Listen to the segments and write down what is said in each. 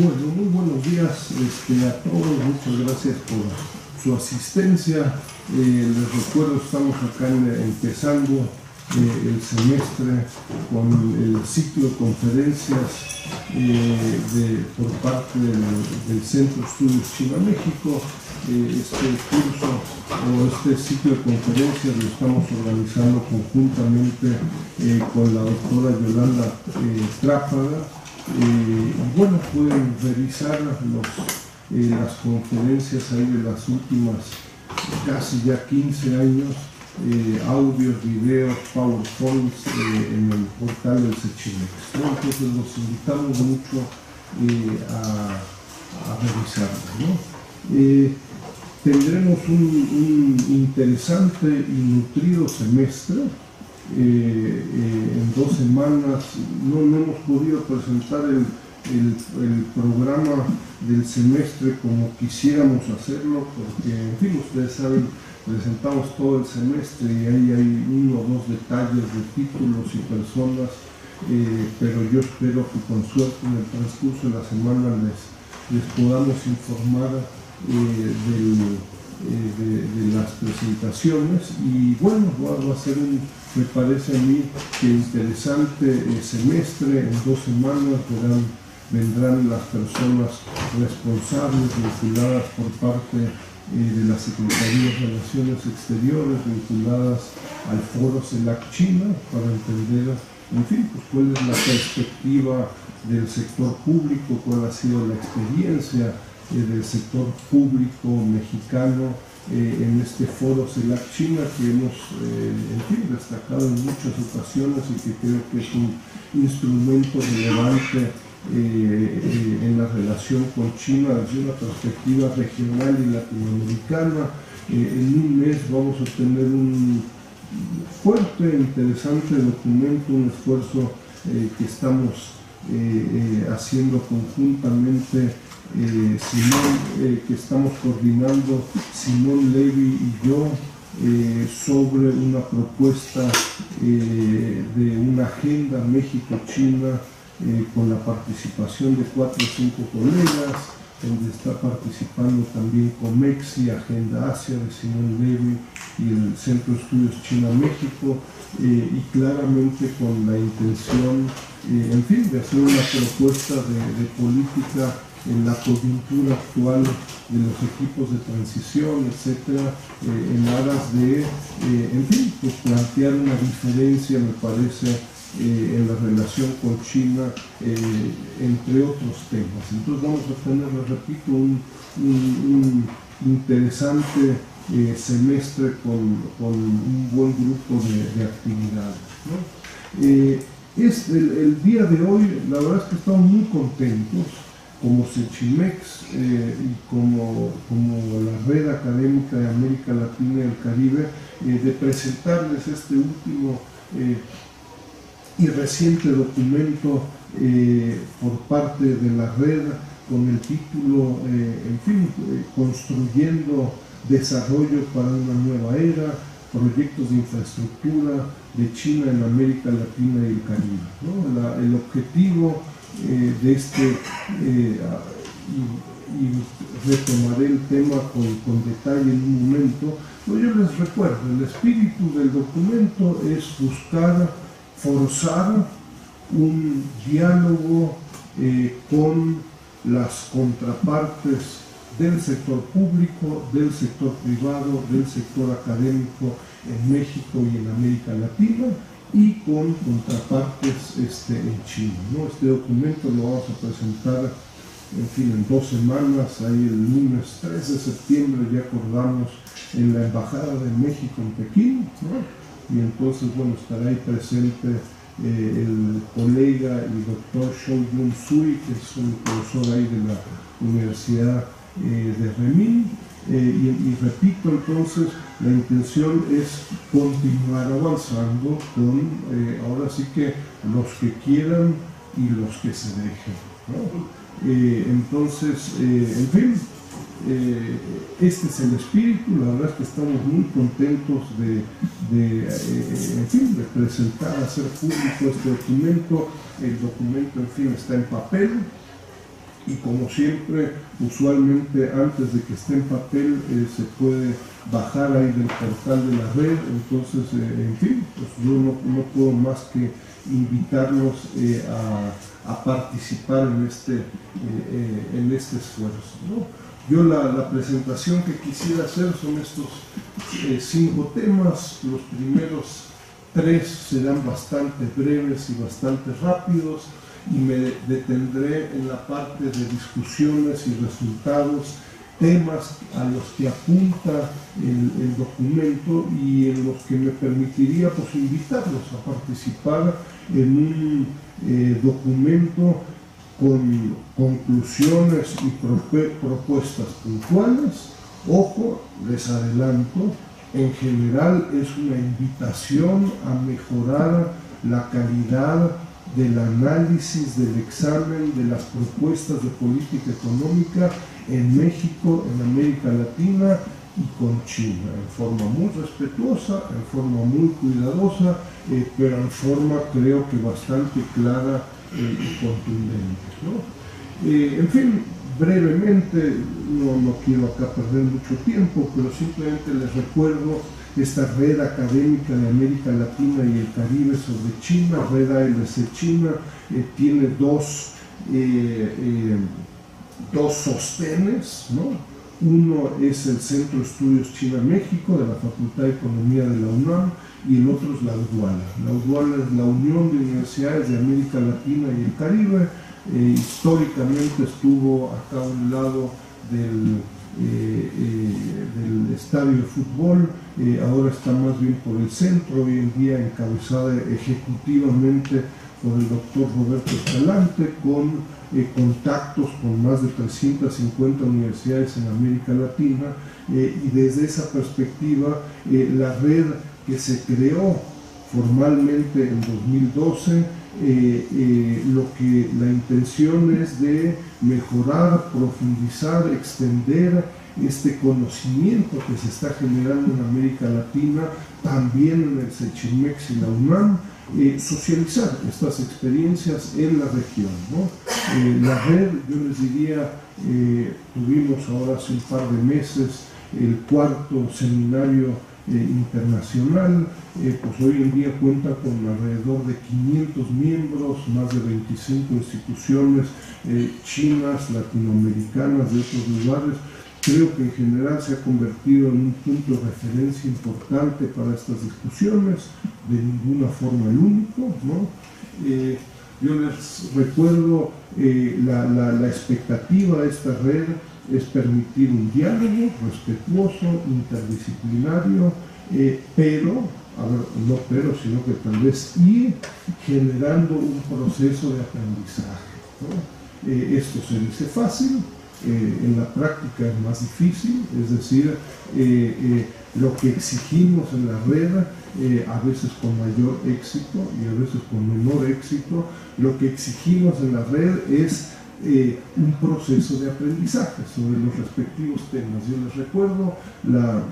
Bueno, muy buenos días este, a todos, muchas gracias por su asistencia. Eh, les recuerdo, estamos acá empezando eh, el semestre con el ciclo de conferencias eh, por parte del, Centro de Estudios China-México. este curso o este ciclo de conferencias lo estamos organizando conjuntamente con la doctora Yolanda Trápaga eh, bueno, pueden revisar eh, las conferencias ahí de las últimas casi ya 15 años, eh, audios, videos, powerpoints en el portal del Sechimex. Entonces los invitamos mucho a, revisarlo. tendremos un interesante y nutrido semestre eh, eh, en dos semanas no, hemos podido presentar el, programa del semestre como quisiéramos hacerlo, porque, en fin, ustedes saben, presentamos todo el semestre y ahí hay uno o dos detalles de títulos y personas, eh, pero yo espero que con suerte en el transcurso de la semana les, les podamos informar de, las presentaciones y bueno, va, a ser un, me parece a mí que interesante semestre, en dos semanas vendrán las personas responsables, vinculadas por parte eh, de la Secretaría de Relaciones Exteriores, vinculadas al foro CELAC China, para entender, en fin, pues, cuál es la perspectiva del sector público, cuál ha sido la experiencia eh, del sector público mexicano eh, en este foro CELAC China que hemos eh, destacado en muchas ocasiones y que creo que es un instrumento relevante en la relación con China desde una perspectiva regional y latinoamericana. en un mes vamos a tener un fuerte, e interesante documento, un esfuerzo que estamos haciendo conjuntamente eh, Simón, eh, que estamos coordinando, Simón Levy y yo, eh, sobre una propuesta de una agenda México-China con la participación de cuatro o cinco colegas, donde está participando también Comexi, Agenda Asia de Simón Levy y el Centro de Estudios China-México, y claramente con la intención, en fin, de hacer una propuesta de política en la coyuntura actual de los equipos de transición, etcétera, eh, en aras de, eh, en fin, pues plantear una diferencia, me parece, eh, en la relación con China, entre otros temas. Entonces vamos a tener, repito, un, interesante semestre con, un buen grupo de, actividades. es el día de hoy, la verdad es que estamos muy contentos como Sechimex eh, y como, como, la Red Académica de América Latina y el Caribe, eh, de presentarles este último eh, y reciente documento por parte de la red con el título, en fin, Construyendo Desarrollo para una Nueva Era, proyectos de infraestructura de China en América Latina y el Caribe. el objetivo eh, de este, eh, y, retomaré el tema con, detalle en un momento, pero yo les recuerdo, el espíritu del documento es buscar forzar un diálogo eh, con las contrapartes del sector público, del sector privado, del sector académico en México y en América Latina, y con contrapartes este, en China. Este documento lo vamos a presentar en fin, en dos semanas, ahí el lunes 3 de septiembre ya acordamos en la Embajada de México en Pekín, y entonces, bueno, estará ahí presente eh, el colega y doctor Shou Yun Sui, que es un profesor ahí de la Universidad eh, de Remín, eh, y, repito entonces, la intención es continuar avanzando con, eh, ahora sí que los que quieran y los que se dejen. Eh, entonces, en fin, este es el espíritu, la verdad es que estamos muy contentos de, en fin, de presentar, hacer público este documento. El documento, en fin, está en papel, y como siempre, usualmente antes de que esté en papel eh, se puede bajar ahí del portal de la red, entonces, eh, en fin, pues yo no, puedo más que invitarlos eh, a, participar en este, en este esfuerzo. Yo la, presentación que quisiera hacer son estos cinco temas, los primeros tres serán bastante breves y bastante rápidos, y me detendré en la parte de discusiones y resultados, temas a los que apunta el, documento y en los que me permitiría pues, invitarlos a participar en un eh, documento con conclusiones y propuestas puntuales. Ojo, les adelanto, en general es una invitación a mejorar la calidad del análisis, del examen de las propuestas de política económica en México, en América Latina y con China, en forma muy respetuosa, en forma muy cuidadosa, eh, pero en forma creo que bastante clara eh, y contundente. Eh, en fin, brevemente, no, no quiero acá perder mucho tiempo, pero simplemente les recuerdo esta red académica de América Latina y el Caribe sobre China, Red ALC China, tiene dos, dos sostenes, Uno es el Centro de Estudios China-México de la Facultad de Economía de la UNAM y el otro es la UDUALA. La UDUALA es la Unión de Universidades de América Latina y el Caribe. históricamente estuvo acá a un lado del eh, eh, del estadio de fútbol, eh, ahora está más bien por el centro, hoy en día encabezada ejecutivamente por el doctor Roberto Escalante, con contactos con más de 350 universidades en América Latina, y desde esa perspectiva la red que se creó formalmente en 2012 eh, eh, lo que la intención es de mejorar, profundizar, extender este conocimiento que se está generando en América Latina, también en el Sechimex y la UNAM, eh, socializar estas experiencias en la región. la red, yo les diría, tuvimos ahora hace un par de meses el cuarto seminario internacional, eh, pues hoy en día cuenta con alrededor de 500 miembros, más de 25 instituciones eh, chinas, latinoamericanas, de otros lugares. Creo que en general se ha convertido en un punto de referencia importante para estas discusiones, de ninguna forma el único. Eh, yo les recuerdo la, la expectativa de esta red es permitir un diálogo respetuoso, interdisciplinario, eh, pero, a ver, no pero, sino que tal vez ir generando un proceso de aprendizaje. Eh, esto se dice fácil, eh, en la práctica es más difícil, es decir, lo que exigimos en la red, a veces con mayor éxito y a veces con menor éxito, lo que exigimos en la red es un proceso de aprendizaje sobre los respectivos temas. Yo les recuerdo la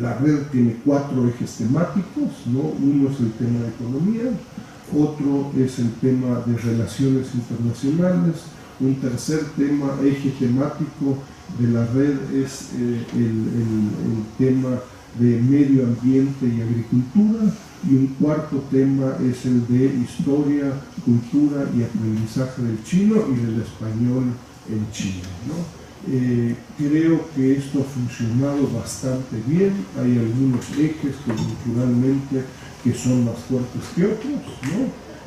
la red tiene cuatro ejes temáticos, ¿no? uno es el tema de economía, otro es el tema de relaciones internacionales, un tercer tema, eje temático de la red es eh, el, tema de medio ambiente y agricultura y un cuarto tema es el de historia, cultura y aprendizaje del chino y del español en China. Eh, creo que esto ha funcionado bastante bien. Hay algunos ejes culturalmente que son más fuertes que otros,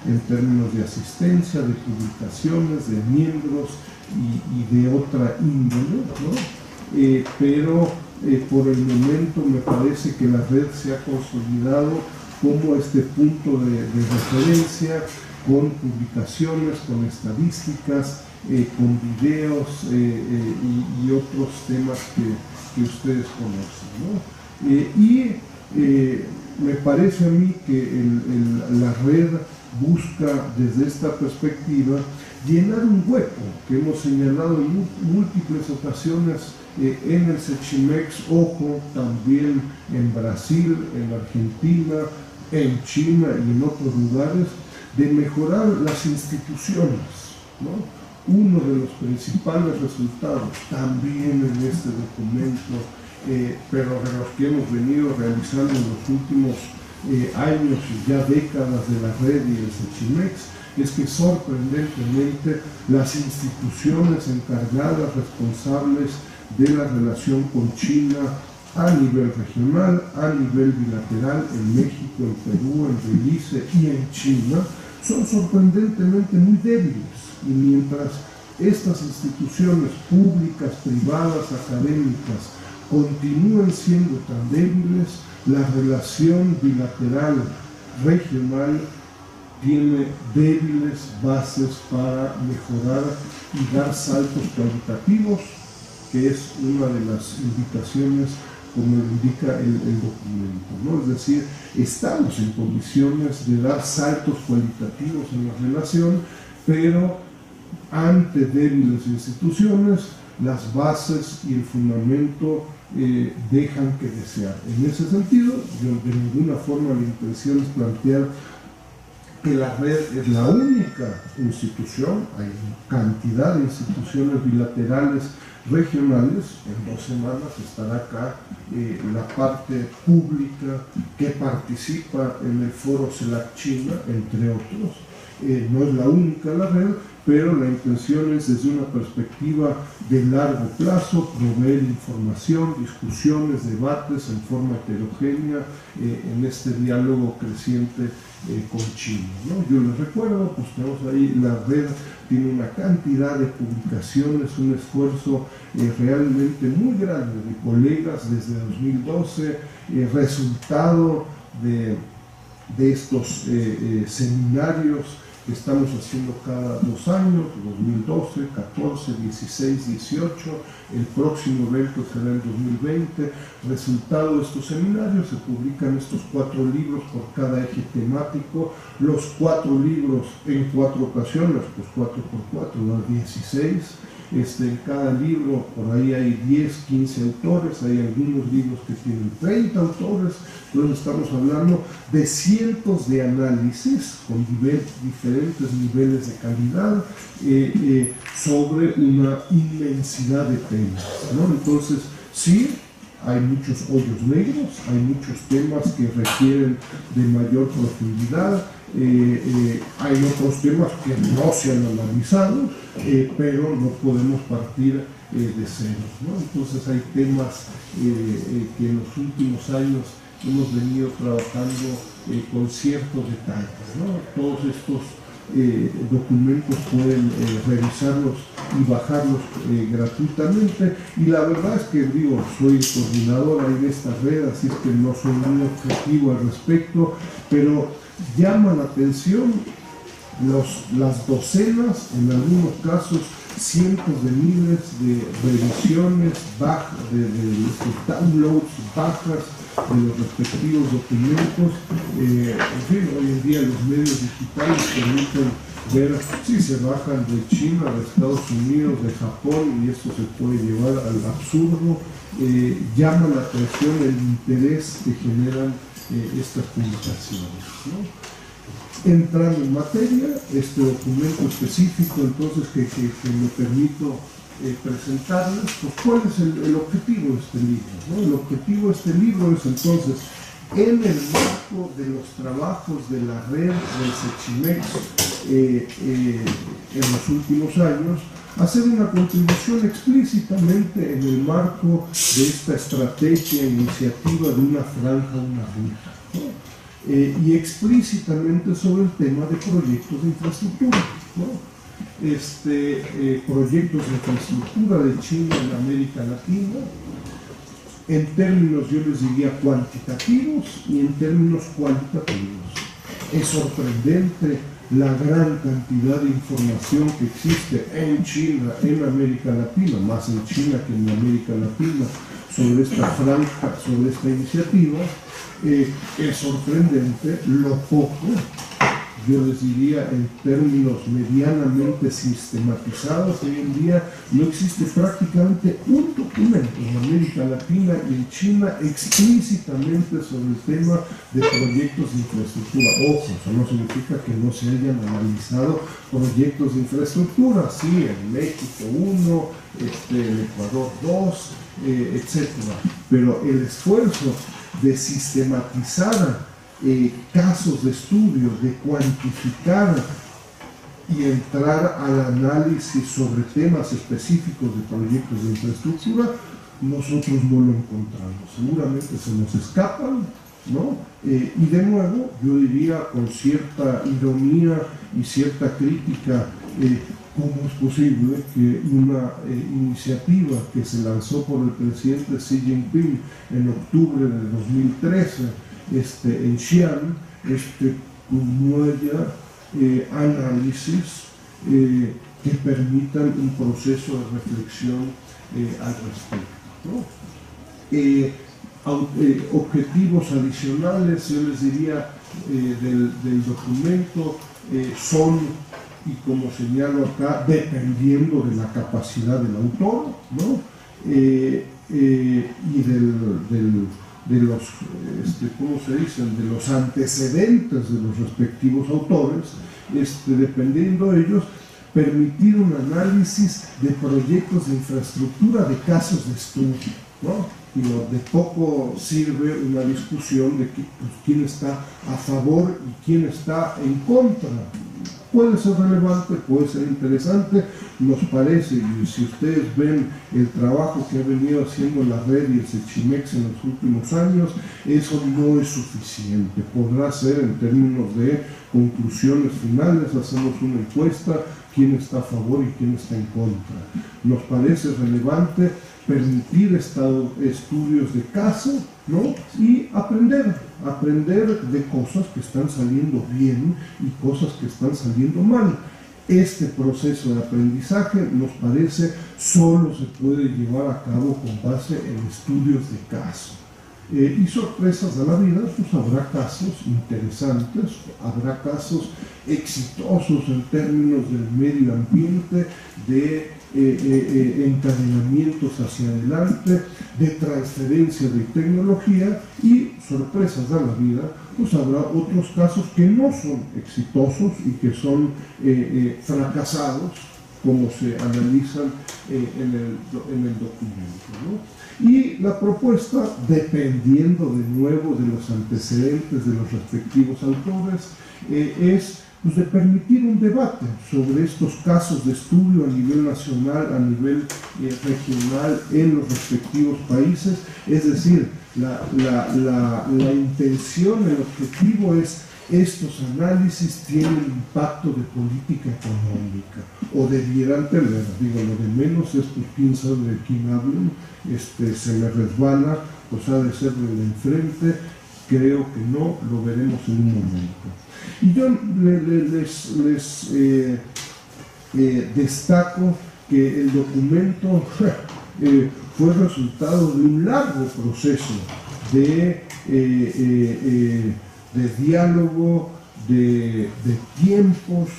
en términos de asistencia, de publicaciones, de miembros y, de otra índole. Eh, pero eh, por el momento me parece que la red se ha consolidado como este punto de referencia con publicaciones, con estadísticas, eh, con videos y, otros temas que, ustedes conocen. y me parece a mí que la red busca desde esta perspectiva llenar un hueco que hemos señalado en múltiples ocasiones en el Sechimex, ojo, también en Brasil, en Argentina, en China y en otros lugares, de mejorar las instituciones. ¿no? uno de los principales resultados también en este documento, eh, pero de los que hemos venido realizando en los últimos eh, años y ya décadas de la red y el Sechimex, es que sorprendentemente las instituciones encargadas, responsables de la relación con China a nivel regional, a nivel bilateral, en México, en Perú, en Belice y en China, son sorprendentemente muy débiles. Y mientras estas instituciones públicas, privadas, académicas, continúen siendo tan débiles, la relación bilateral regional tiene débiles bases para mejorar y dar saltos cualitativos, que es una de las indicaciones como indica el, documento. ¿no? Es decir, estamos en condiciones de dar saltos cualitativos en la relación, pero ante débiles instituciones, las bases y el fundamento eh, dejan que desear. En ese sentido, yo de ninguna forma la intención es plantear que la red es la única institución, hay cantidad de instituciones bilaterales regionales, en dos semanas estará acá eh, la parte pública que participa en el foro CELAC China, entre otros. Eh, no es la única la red, pero la intención es desde una perspectiva de largo plazo proveer información, discusiones, debates en forma heterogénea eh, en este diálogo creciente eh, con China. Yo les recuerdo, pues tenemos ahí la red, tiene una cantidad de publicaciones, un esfuerzo eh, realmente muy grande de colegas desde 2012, resultado de, de estos seminarios estamos haciendo cada dos años, 2012, 14, 16, 18, el próximo evento será en 2020. Resultado de estos seminarios, se publican estos cuatro libros por cada eje temático, los cuatro libros en cuatro ocasiones, pues 4 por 4, 16 este, en cada libro por ahí hay 10, 15 autores, hay algunos libros que tienen 30 autores, entonces estamos hablando de cientos de análisis con diferentes niveles de calidad eh, eh, sobre una inmensidad de temas. Entonces, sí, hay muchos hoyos negros, hay muchos temas que requieren de mayor profundidad, eh, eh, hay otros temas que no se han analizado, eh, pero no podemos partir de cero. Entonces hay temas que en los últimos años hemos venido trabajando con ciertos detalles. Todos estos documentos pueden revisarlos y bajarlos gratuitamente. Y la verdad es que digo soy coordinadora en esta red así es que no soy muy objetivo al respecto pero llama la atención los, las docenas, en algunos casos cientos de miles de revisiones, de, downloads, bajas de los respectivos documentos. Eh, en fin, hoy en día los medios digitales permiten ver si se bajan de China, de Estados Unidos, de Japón, y esto se puede llevar al absurdo. Eh, llama la atención el interés que generan eh, estas publicaciones. Entrando en materia, este documento específico entonces que, me permito eh, presentarles, pues cuál es el, objetivo de este libro. El objetivo de este libro es entonces, en el marco de los trabajos de la red del Sechimex eh, en los últimos años, hacer una contribución explícitamente en el marco de esta estrategia, iniciativa de una franja, una ruta, eh, y explícitamente sobre el tema de proyectos de infraestructura. Este, eh, proyectos de infraestructura de China en América Latina, en términos, yo les diría, cuantitativos y en términos cualitativos. Es sorprendente la gran cantidad de información que existe en China, en América Latina, más en China que en América Latina, sobre esta franja, sobre esta iniciativa, eh, es sorprendente lo poco yo les diría en términos medianamente sistematizados, hoy en día no existe prácticamente un documento en América Latina y en China explícitamente sobre el tema de proyectos de infraestructura. Ojo, eso no significa que no se hayan analizado proyectos de infraestructura, sí, en México uno, este, en Ecuador dos, eh, etc. Pero el esfuerzo de sistematizar eh, casos de estudio, de cuantificar y entrar al análisis sobre temas específicos de proyectos de infraestructura, nosotros no lo encontramos. Seguramente se nos escapan, ¿no? Eh, y de nuevo, yo diría con cierta ironía y cierta crítica, eh, cómo es posible que una iniciativa que se lanzó por el presidente Xi Jinping en octubre de 2013, este, en Xi'an este, no eh, análisis eh, que permitan un proceso de reflexión eh, al respecto. objetivos adicionales, yo les diría, del, documento son, y como señalo acá, dependiendo de la capacidad del autor, y del de los, este, ¿cómo se dicen?, de los antecedentes de los respectivos autores, este, dependiendo de ellos, permitir un análisis de proyectos de infraestructura de casos de estudio. ¿no? Y de poco sirve una discusión de pues, quién está a favor y quién está en contra puede ser relevante, puede ser interesante, nos parece, y si ustedes ven el trabajo que ha venido haciendo la red y el Sechimex en los últimos años, eso no es suficiente. Podrá ser en términos de conclusiones finales, hacemos una encuesta, quién está a favor y quién está en contra. Nos parece relevante permitir estudios de caso y aprender, aprender de cosas que están saliendo bien y cosas que están saliendo mal. Este proceso de aprendizaje nos parece solo se puede llevar a cabo con base en estudios de caso. Eh, y sorpresas de la vida, pues habrá casos interesantes, habrá casos exitosos en términos del medio ambiente, de eh, eh, encadenamientos hacia adelante, de transferencia de tecnología y sorpresas de la vida, pues habrá otros casos que no son exitosos y que son fracasados, como se analizan en el, en, el, documento. Y la propuesta, dependiendo de nuevo de los antecedentes de los respectivos autores, es pues, de permitir un debate sobre estos casos de estudio a nivel nacional, a nivel eh, regional, en los respectivos países. Es decir, la, la intención, el objetivo es estos análisis tienen impacto de política económica o debieran tener, digo, lo de menos es pues quién sabe de quién hablan, este, se me resbala, pues ha de ser de enfrente, creo que no, lo veremos en un momento. Y yo les, eh, eh, destaco que el documento eh, fue resultado de un largo proceso de, de diálogo, de, tiempos,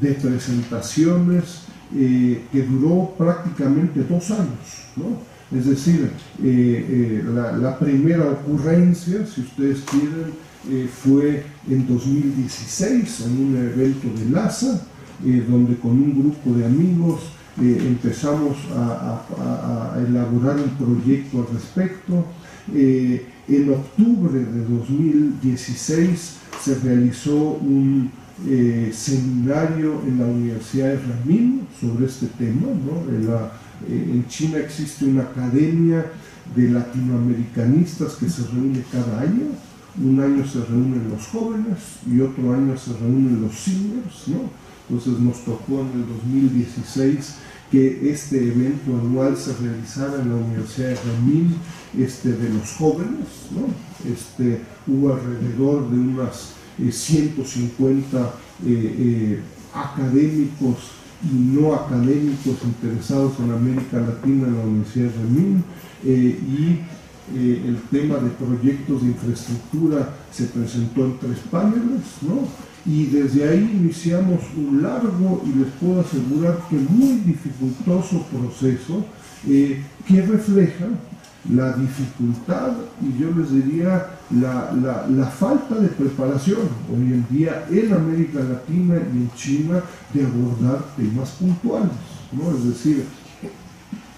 de presentaciones, que duró prácticamente dos años. Es decir, la, la, primera ocurrencia, si ustedes quieren, eh, fue en 2016 en un evento de LASA, eh, donde con un grupo de amigos eh, empezamos a, elaborar un proyecto al respecto. en octubre de 2016 se realizó un seminario en la Universidad de Ramín sobre este tema. en China existe una academia de latinoamericanistas que se reúne cada año un año se reúnen los jóvenes y otro año se reúnen los seniors, ¿no? Entonces nos tocó en el 2016 que este evento anual se realizara en la Universidad de Ramín este, de los jóvenes, ¿no? Este, hubo alrededor de unas 150 eh, eh, eh, académicos y no académicos interesados en América Latina en la Universidad de Ramín y eh, el tema de proyectos de infraestructura se presentó en tres paneles, ¿no? Y desde ahí iniciamos un largo y les puedo asegurar que muy dificultoso proceso eh, que refleja la dificultad y yo les diría la, la, falta de preparación hoy en día en América Latina y en China de abordar temas puntuales. ¿no? Es decir,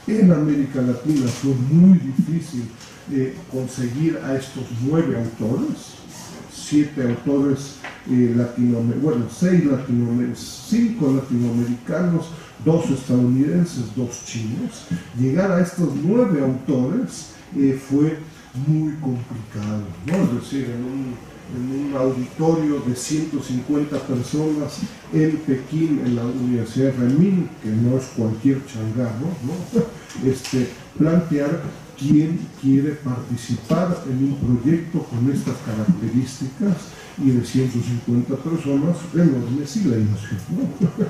en América Latina fue muy difícil eh, conseguir a estos nueve autores, siete autores eh, latinoamericanos, bueno, seis latinoamericanos, cinco latinoamericanos, dos estadounidenses, dos chinos. Llegar a estos nueve autores eh, fue muy complicado, ¿no? Es decir, en un, auditorio de 150 personas en Pekín, en la Universidad Renmin, que no es cualquier changarro, ¿no? Este, plantear quién quiere participar en un proyecto con estas características y de 150 personas, enorme silencio. ¿no?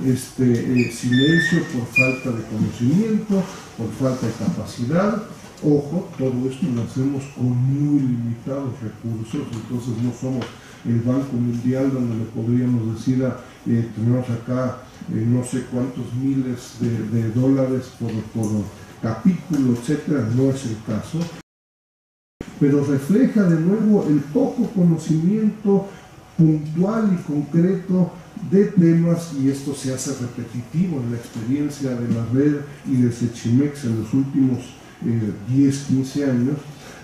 Este, eh, silencio por falta de conocimiento, por falta de capacidad. Ojo, todo esto lo hacemos con muy limitados recursos, entonces no somos el Banco Mundial donde le podríamos decir, a, eh, tenemos acá eh, no sé cuántos miles de, dólares por, por capítulo, etcétera, no es el caso pero refleja de nuevo el poco conocimiento puntual y concreto de temas, y esto se hace repetitivo en la experiencia de la red y de Sechimex en los últimos 10, eh, 15 años,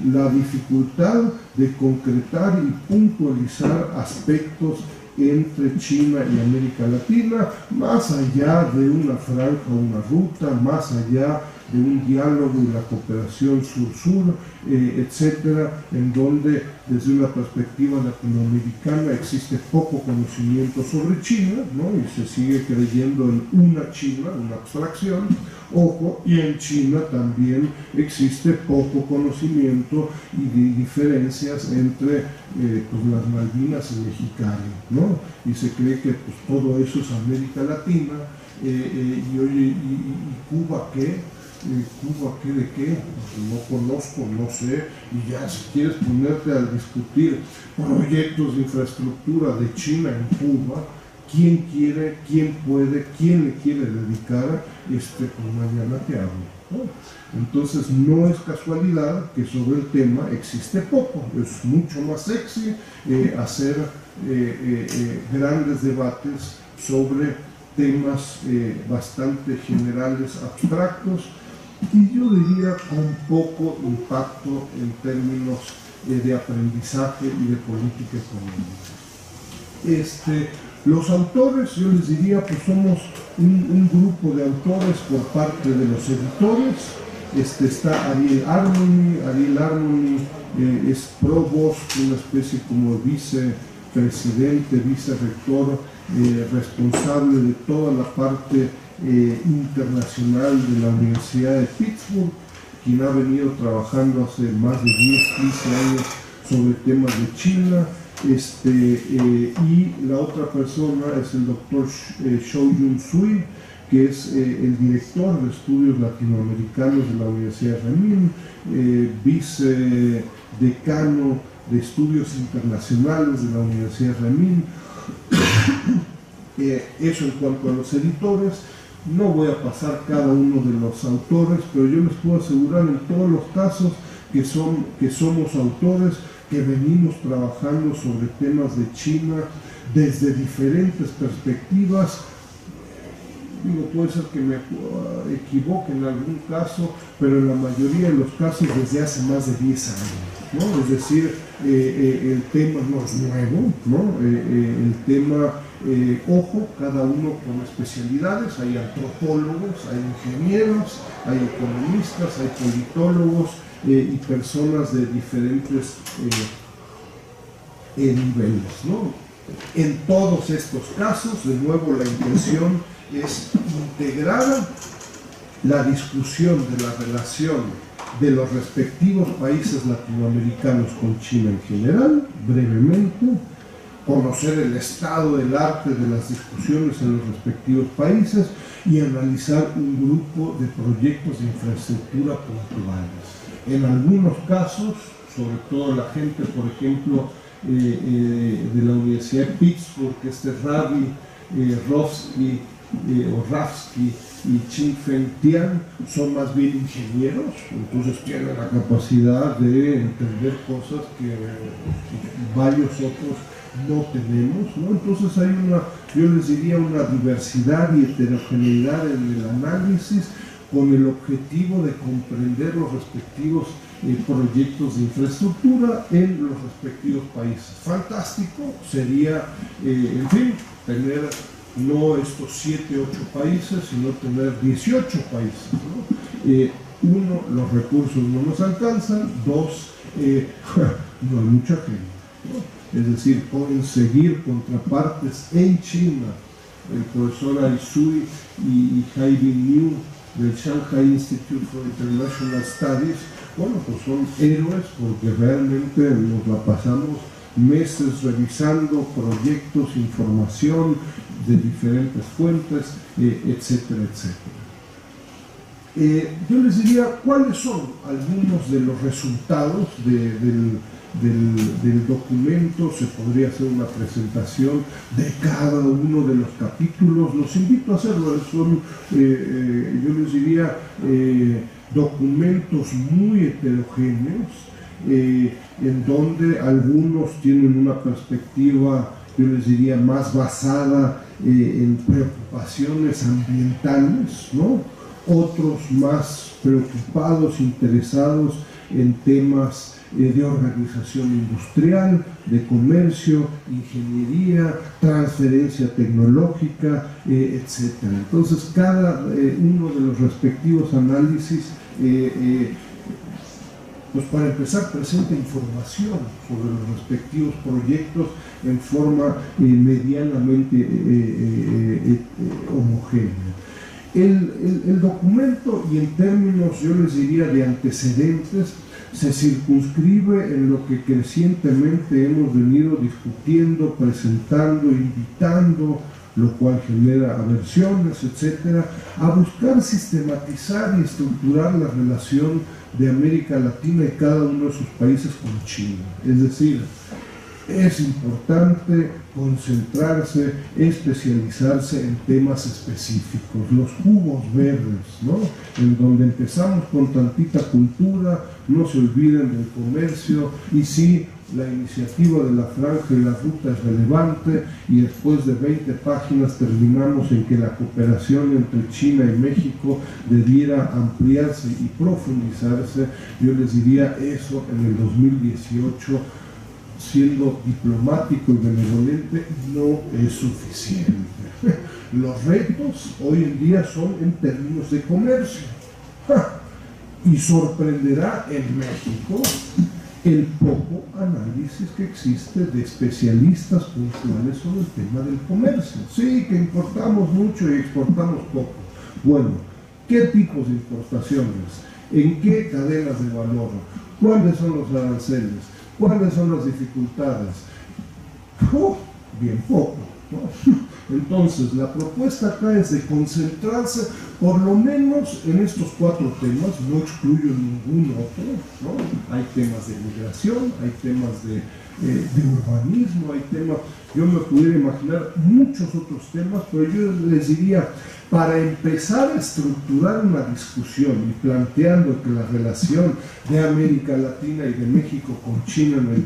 la dificultad de concretar y puntualizar aspectos entre China y América Latina, más allá de una franja, una ruta, más allá de un diálogo y la cooperación sur-sur, eh, etcétera, en donde desde una perspectiva latinoamericana existe poco conocimiento sobre China, ¿no? y se sigue creyendo en una China, una abstracción, ojo, y en China también existe poco conocimiento y diferencias entre eh, pues, las Malvinas y Mexicali, ¿no? y se cree que pues, todo eso es América Latina, eh, y, oye, y Cuba qué? Cuba qué de qué, no conozco, no sé, y ya si quieres ponerte a discutir proyectos de infraestructura de China en Cuba, quién quiere, quién puede, quién le quiere dedicar, este, pues mañana te hablo. Entonces no es casualidad que sobre el tema existe poco, es mucho más sexy eh, hacer eh, eh, grandes debates sobre temas bastante generales, abstractos, y yo diría con poco impacto en términos eh, de aprendizaje y de política económica. Este, los autores, yo les diría, pues somos un, grupo de autores por parte de los editores. Este, está Ariel Harmony, Ariel Harmony eh, es provost, una especie como vicepresidente, vicerrector, eh, responsable de toda la parte eh, internacional de la Universidad de Pittsburgh, quien ha venido trabajando hace más de 10, 15 años sobre temas de China. Este, eh, y la otra persona es el doctor eh, Shou Yun Sui, que es el director de estudios latinoamericanos de la Universidad de Renmin, vicedecano de estudios internacionales de la Universidad de Renmin. eso en cuanto a los editores. No voy a pasar cada uno de los autores, pero yo les puedo asegurar en todos los casos que, son, que somos autores que venimos trabajando sobre temas de China desde diferentes perspectivas. Digo, puede ser que me equivoque en algún caso, pero en la mayoría de los casos desde hace más de 10 años. Es decir, eh, eh, el tema no es nuevo, ¿no? Eh, el tema ojo, cada uno con especialidades, hay antropólogos, hay ingenieros, hay economistas, hay politólogos y personas de diferentes niveles. En todos estos casos, de nuevo, la intención es integrar la discusión de la relación de los respectivos países latinoamericanos con China en general, brevemente, conocer el estado del arte de las discusiones en los respectivos países y analizar un grupo de proyectos de infraestructura puntuales. En algunos casos, sobre todo la gente, por ejemplo, eh, eh, de la Universidad de Pittsburgh, este Ravi eh, Rofsky, o Rafsky y Chin Feng Tian son más bien ingenieros, entonces tienen la capacidad de entender cosas que varios otros no tenemos, ¿no? Entonces hay una, yo les diría, una diversidad y heterogeneidad en el análisis con el objetivo de comprender los respectivos eh, proyectos de infraestructura en los respectivos países. Fantástico sería, eh, en fin, tener no estos 7, 8 países, sino tener 18 países. Eh, uno, los recursos no nos alcanzan, dos, no hay mucha gente. Es decir, pueden seguir contrapartes en China, el profesor Aizui y, Haibin Liu del Shanghai Institute for International Studies, bueno, pues son héroes porque realmente nos la pasamos meses revisando proyectos, información de diferentes fuentes, eh, etcétera, etcétera. Eh, yo les diría cuáles son algunos de los resultados del del, documento, se podría hacer una presentación de cada uno de los capítulos. Los invito a hacerlo, son, eh, eh, yo les diría, eh, documentos muy heterogéneos, en donde algunos tienen una perspectiva, yo les diría, más basada en preocupaciones ambientales, ¿no? otros más preocupados, interesados en temas eh, de organización industrial, de comercio, ingeniería, transferencia tecnológica, eh, etc. Entonces, cada eh, uno de los respectivos análisis, pues para empezar, presenta información sobre los respectivos proyectos en forma medianamente homogénea. El, el documento y en términos, yo les diría, de antecedentes, se circunscribe en lo que crecientemente hemos venido discutiendo, presentando, invitando, lo cual genera aversiones, etcétera, a buscar sistematizar y estructurar la relación de América Latina y cada uno de sus países con China. Es decir, es importante concentrarse, especializarse en temas específicos, los jugos verdes, ¿no? En donde empezamos con tantita cultura, no se olviden del comercio y sí, la iniciativa de la franja y la ruta es relevante y después de 20 páginas terminamos en que la cooperación entre China y México debiera ampliarse y profundizarse. Yo les diría eso en el 2018 siendo diplomático y benevolente no es suficiente. Los retos hoy en día son en términos de comercio. Y sorprenderá en México el poco análisis que existe de especialistas puntuales sobre el tema del comercio. Sí, que importamos mucho y exportamos poco. Bueno, ¿qué tipos de importaciones? ¿En qué cadenas de valor? ¿Cuáles son los aranceles? ¿Cuáles son las dificultades? bien poco. Entonces, la propuesta acá es de concentrarse por lo menos en estos cuatro temas, no excluyo ningún otro, Hay temas de migración, hay temas de, eh, de urbanismo, hay temas, yo me pudiera imaginar muchos otros temas, pero yo les diría, para empezar a estructurar una discusión y planteando que la relación de América Latina y de México con China en el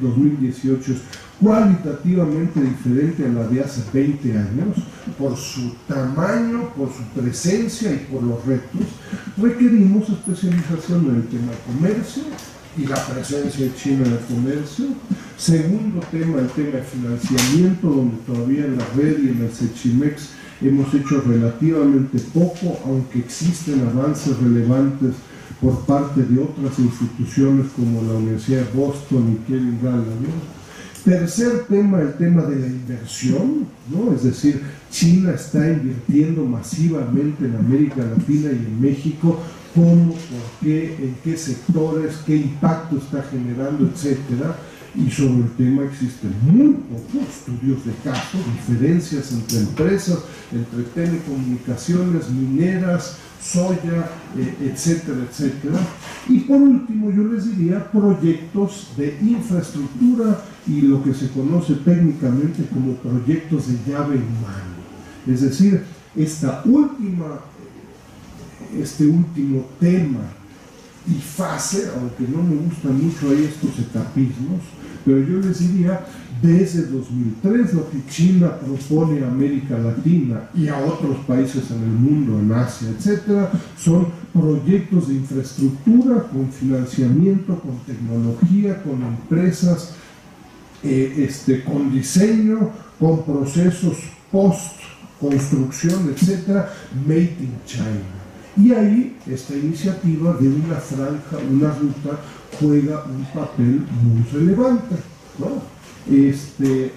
2018 es cualitativamente diferente a la de hace 20 años, por su tamaño, por su presencia y por los retos, requerimos especialización en el tema comercio y la presencia de China en el comercio. Segundo tema, el tema de financiamiento, donde todavía en la red y en el SECHIMEX hemos hecho relativamente poco, aunque existen avances relevantes por parte de otras instituciones como la Universidad de Boston y Kevin Gallagher. Tercer tema, el tema de la inversión, ¿no? es decir, China está invirtiendo masivamente en América Latina y en México, cómo, por qué, en qué sectores, qué impacto está generando, etcétera. Y sobre el tema existen muy pocos estudios de caso, diferencias entre empresas, entre telecomunicaciones, mineras, soya, eh, etcétera, etcétera. Y por último, yo les diría proyectos de infraestructura y lo que se conoce técnicamente como proyectos de llave en mano. Es decir, esta última, este último tema y fase, aunque no me gustan mucho ahí estos etapismos, pero yo les diría, desde 2003 lo que China propone a América Latina y a otros países en el mundo, en Asia, etcétera, son proyectos de infraestructura con financiamiento, con tecnología, con empresas, eh, este, con diseño, con procesos post construcción, etcétera, made in China. Y ahí esta iniciativa de una franja, una ruta, juega un papel muy relevante. Este,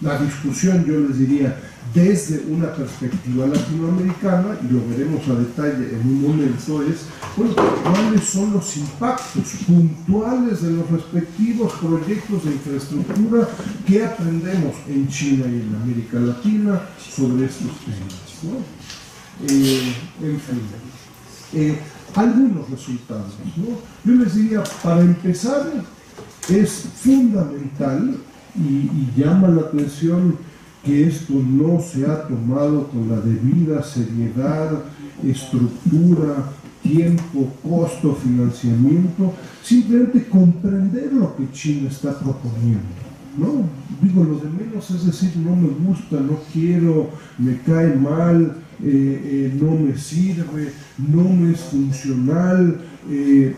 la discusión, yo les diría, desde una perspectiva latinoamericana, y lo veremos a detalle en un momento, es cuáles son los impactos puntuales de los respectivos proyectos de infraestructura que aprendemos en China y en América Latina sobre estos temas. Eh, en fin, eh, algunos resultados. Yo les diría, para empezar, es fundamental y llama la atención que esto no se ha tomado con la debida seriedad, estructura, tiempo, costo, financiamiento, simplemente comprender lo que China está proponiendo. ¿No? Digo, lo de menos es decir, no me gusta, no quiero, me cae mal, eh, eh, no me sirve, no me es funcional, eh,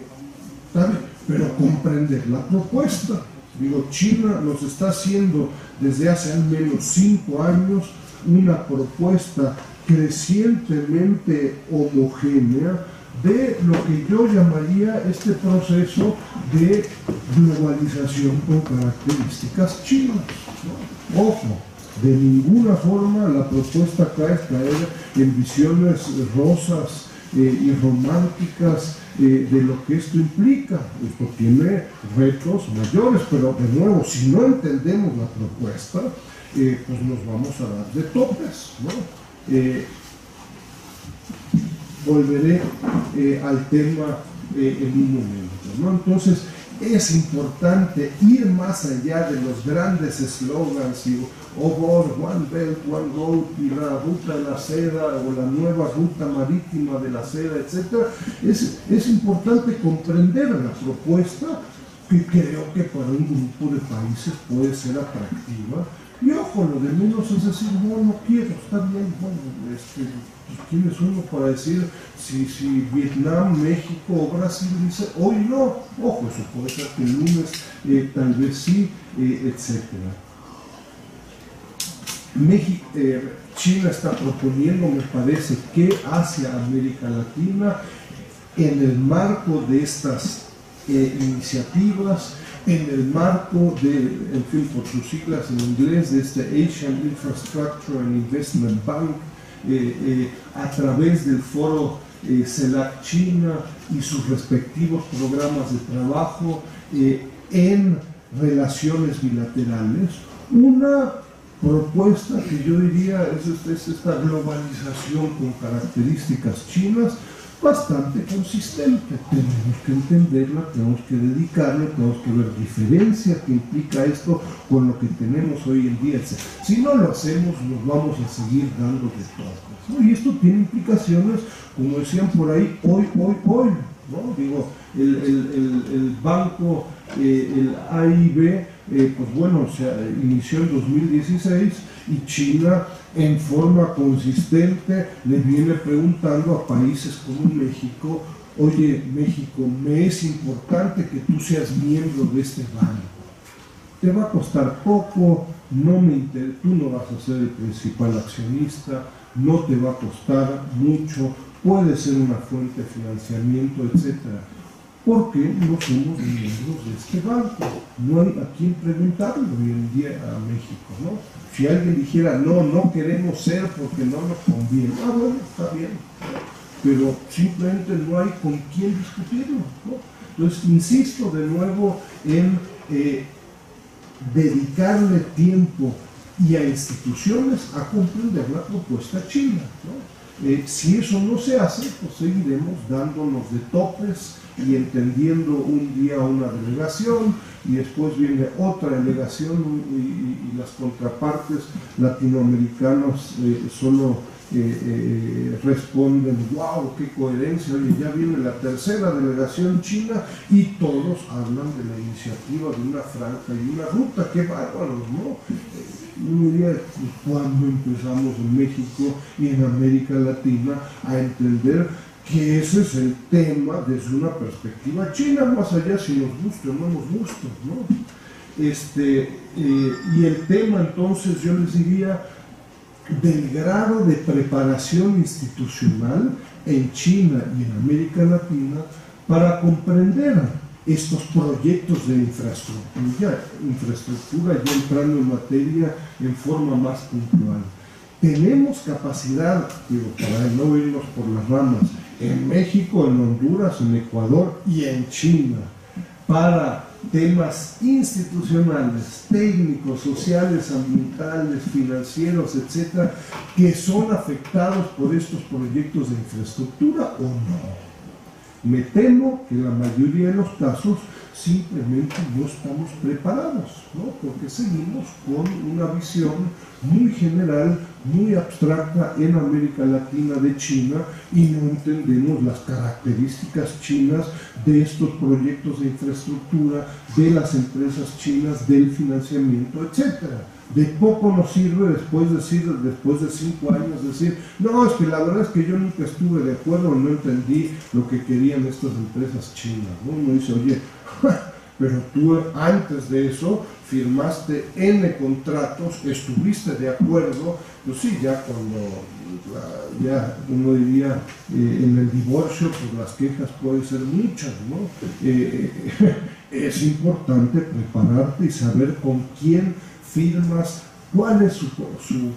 pero comprender la propuesta. Digo, China nos está haciendo desde hace al menos cinco años una propuesta crecientemente homogénea de lo que yo llamaría este proceso de globalización con características chinas. Ojo, de ninguna forma la propuesta acá es caer en visiones rosas eh, y románticas eh, de lo que esto implica. Esto tiene retos mayores, pero de nuevo, si no entendemos la propuesta, eh, pues nos vamos a dar de topes. Volveré al tema en un momento. Entonces, es importante ir más allá de los grandes eslogans y Obor, One Belt, One Road y la ruta de la seda o la nueva ruta marítima de la seda, etc. Es, es importante comprender la propuesta que creo que para un grupo de países puede ser atractiva y ojo, lo de menos es decir, no, no quiero, está bien, bueno, este, pues, ¿quién es uno para decir si, si Vietnam, México o Brasil dice, hoy no? Ojo, eso puede ser que el lunes eh, tal vez sí, eh, etc. Eh, China está proponiendo, me parece, que hacia América Latina, en el marco de estas iniciativas, en el marco de, en fin, por sus siglas en inglés, de este Asian Infrastructure and Investment Bank, eh, eh, a través del foro eh, CELAC China y sus respectivos programas de trabajo en relaciones bilaterales, una propuesta que yo diría es esta globalización con características chinas, bastante consistente. Tenemos que entenderla, tenemos que dedicarle, tenemos que ver diferencia que implica esto con lo que tenemos hoy en día. Si no lo hacemos, nos vamos a seguir dando de todo. Y esto tiene implicaciones, como decían por ahí, hoy, hoy, hoy. ¿no? Digo, el, banco, eh, el AIB, eh, pues bueno, se inició en 2016 y China en forma consistente le viene preguntando a países como México, oye México, me es importante que tú seas miembro de este banco. Te va a costar poco, no me tú no vas a ser el principal accionista, no te va a costar mucho, puede ser una fuente de financiamiento, etcétera porque no somos miembros de este banco. No hay a quién preguntarle hoy en día a México, ¿no? Si alguien dijera, no, no queremos ser porque no nos conviene, ah, bueno, está bien, pero simplemente no hay con quién discutirlo. Entonces, insisto de nuevo en eh, dedicarle tiempo y a instituciones a comprender la propuesta china. Eh, si eso no se hace, pues seguiremos dándonos de topes y entendiendo un día una delegación y después viene otra delegación y, las contrapartes latinoamericanos eh, solo eh, eh, responden, wow, qué coherencia, oye, ya viene la tercera delegación china y todos hablan de la iniciativa de una franja y una ruta, qué bárbaros, ¿no? Uno diría, cuando empezamos en México y en América Latina a entender que ese es el tema desde una perspectiva china, más allá si nos gusta o no nos gusta, ¿no? Este, eh, y el tema entonces yo les diría del grado de preparación institucional en China y en América Latina para comprender estos proyectos de infraestructura, infraestructura ya entrando en materia en forma más puntual. Tenemos capacidad, digo, para no irnos por las ramas, en México, en Honduras, en Ecuador y en China para temas institucionales, técnicos, sociales, ambientales, financieros, etcétera, que son afectados por estos proyectos de infraestructura o no. Me temo que la mayoría de los casos simplemente no estamos preparados, ¿no? porque seguimos con una visión muy general, muy abstracta en América Latina de China y no entendemos las características chinas de estos proyectos de infraestructura, de las empresas chinas, del financiamiento, etcétera de poco nos sirve después de, decir, después de cinco años decir, no, es que la verdad es que yo nunca estuve de acuerdo, no entendí lo que querían estas empresas chinas. ¿no? Uno dice, oye, pero tú antes de eso firmaste N contratos, estuviste de acuerdo, pues sí, ya cuando ya uno diría eh, en el divorcio, pues las quejas pueden ser muchas, ¿no? Eh, es importante prepararte y saber con quién firmas, cuál es su,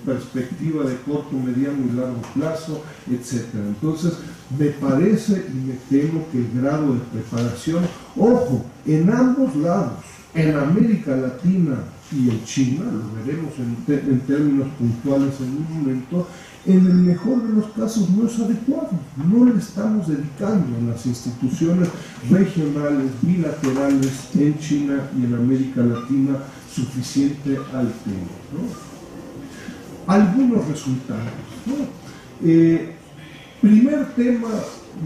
perspectiva de corto, mediano y largo plazo, etc. Entonces, me parece y me temo que el grado de preparación, ojo, en ambos lados, en América Latina y en China, lo veremos en, términos puntuales en un momento, en el mejor de los casos no es adecuado. No le estamos dedicando en las instituciones regionales, bilaterales en China y en América Latina suficiente al tema. Algunos resultados. Eh, primer tema,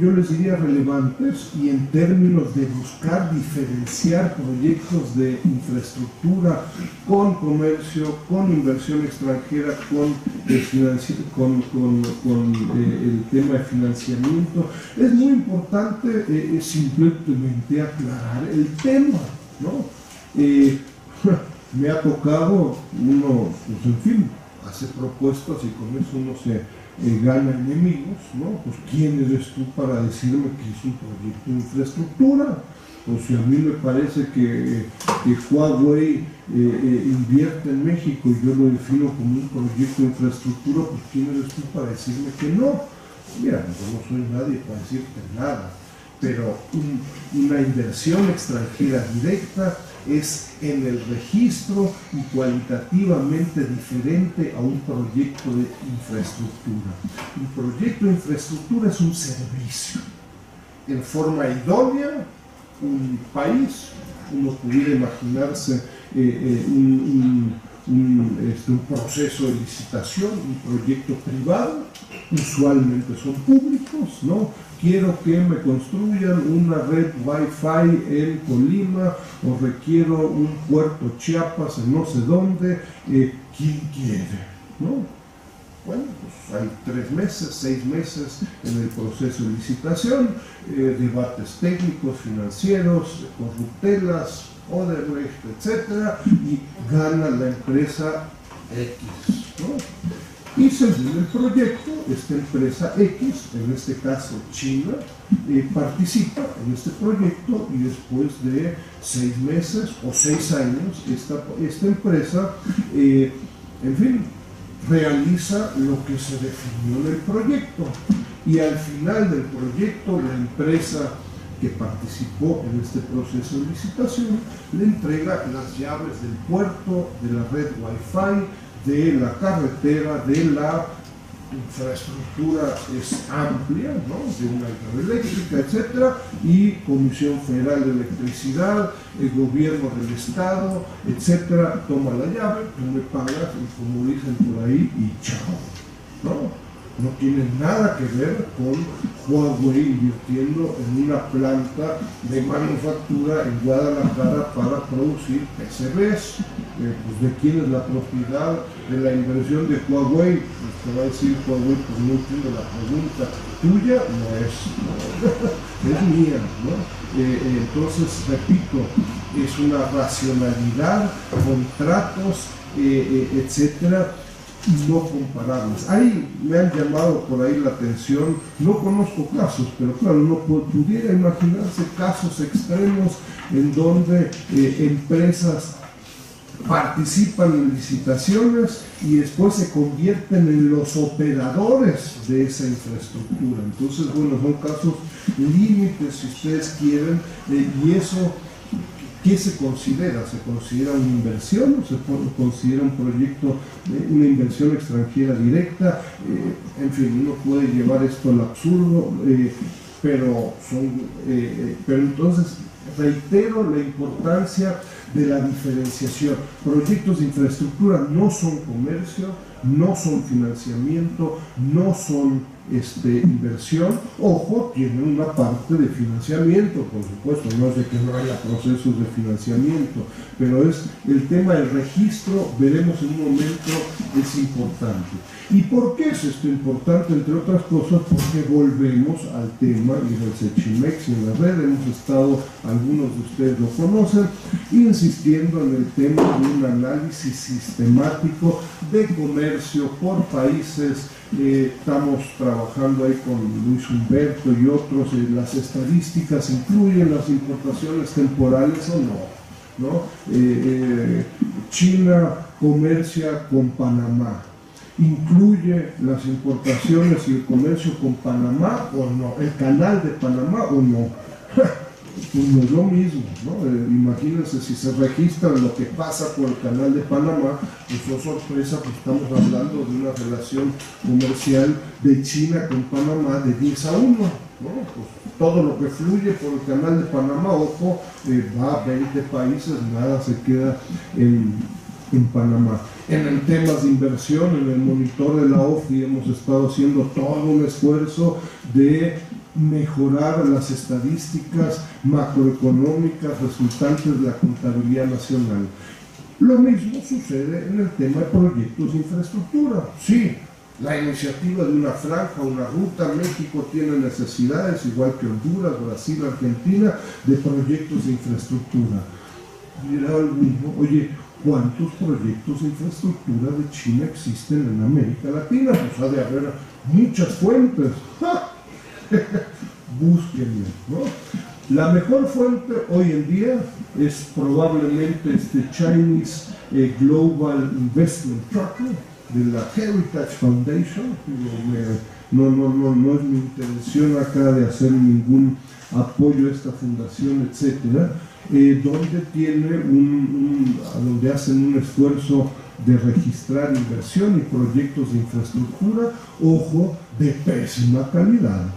yo les diría relevantes y en términos de buscar diferenciar proyectos de infraestructura con comercio, con inversión extranjera, con, con, eh, el tema de financiamiento, es muy importante eh, simplemente aclarar el tema. ¿no? me ha tocado, uno, pues en fin, hace propuestas y con eso uno se gana enemigos, ¿no? Pues quién eres tú para decirme que es un proyecto de infraestructura. Pues si a mí me parece que, Huawei eh, eh, invierte en México y yo lo defino como un proyecto de infraestructura, pues quién eres tú para decirme que no. Mira, yo no soy nadie para decirte nada, pero una inversión extranjera directa es en el registro y cualitativamente diferente a un proyecto de infraestructura. Un proyecto de infraestructura es un servicio. En forma idónea, un país, uno pudiera imaginarse eh, eh, este, un proceso de licitación, un proyecto privado, usualmente son públicos, ¿no? Quiero que me construyan una red Wi-Fi en Colima o requiero un puerto Chiapas en no sé dónde, eh, ¿quién quiere? ¿No? Bueno, pues hay tres meses, seis meses en el proceso de licitación, eh, debates técnicos, financieros, corruptelas, Odebrecht, etc. y gana la empresa X. ¿no? Y según el proyecto, esta empresa X, en este caso China, eh, participa en este proyecto y después de seis meses o seis años, esta, esta empresa, eh, en fin, realiza lo que se definió en el proyecto. Y al final del proyecto, la empresa que participó en este proceso de licitación, le entrega las llaves del puerto, de la red Wi-Fi, de la carretera, de la infraestructura es amplia, ¿no? de una hidroeléctrica, etcétera, y Comisión Federal de Electricidad, el gobierno del Estado, etcétera, toma la llave, tú me pagas, y como dicen por ahí, y chao. ¿no? no tiene nada que ver con Huawei invirtiendo en una planta de manufactura en Guadalajara para producir PCBs. Eh, pues, ¿De quién es la propiedad de la inversión de Huawei? Pues te va a decir Huawei, pues no entiendo la pregunta. ¿Tuya? No es, es mía. ¿no? Eh, eh, entonces, repito, es una racionalidad, contratos, etcétera, no comparables. Ahí me han llamado por ahí la atención, no conozco casos, pero claro, no pudiera imaginarse casos extremos en donde eh, empresas participan en licitaciones y después se convierten en los operadores de esa infraestructura. Entonces, bueno, son casos límites, si ustedes quieren, eh, y eso ¿Qué se considera? ¿Se considera una inversión o se considera un proyecto, una inversión extranjera directa? Eh, en fin, uno puede llevar esto al absurdo, eh, pero, son, eh, pero entonces reitero la importancia de la diferenciación. Proyectos de infraestructura no son comercio, no son financiamiento, no son este, inversión, ojo, tiene una parte de financiamiento, por supuesto, no es de que no haya procesos de financiamiento, pero es el tema del registro, veremos en un momento, es importante. ¿Y por qué es esto importante? Entre otras cosas, porque volvemos al tema, y en el Sechimex en la red hemos estado, algunos de ustedes lo conocen, insistiendo en el tema de un análisis sistemático de comercio por países, eh, estamos trabajando ahí con Luis Humberto y otros. Eh, las estadísticas incluyen las importaciones temporales o no. ¿no? Eh, China comercia con Panamá. ¿Incluye las importaciones y el comercio con Panamá o no? ¿El canal de Panamá o no? pues no es lo mismo, ¿no? Eh, imagínense si se registra lo que pasa por el canal de Panamá, pues oh sorpresa, pues estamos hablando de una relación comercial de China con Panamá de 10 a 1, ¿no? Pues todo lo que fluye por el canal de Panamá, ojo, eh, va a 20 países, nada se queda en, en Panamá. En el tema de inversión, en el monitor de la OFI hemos estado haciendo todo un esfuerzo de mejorar las estadísticas macroeconómicas resultantes de la contabilidad nacional. Lo mismo sucede en el tema de proyectos de infraestructura. Sí, la iniciativa de una franja, una ruta, México tiene necesidades, igual que Honduras, Brasil, Argentina, de proyectos de infraestructura. Dirá oye, ¿cuántos proyectos de infraestructura de China existen en América Latina? Pues ha de haber muchas fuentes. Búsquenlo. ¿no? La mejor fuente hoy en día es probablemente este Chinese eh, Global Investment Tracker de la Heritage Foundation. No, no, no, no es mi intención acá de hacer ningún apoyo a esta fundación, etcétera, eh, donde tiene un, donde hacen un esfuerzo de registrar inversión y proyectos de infraestructura, ojo, de pésima calidad.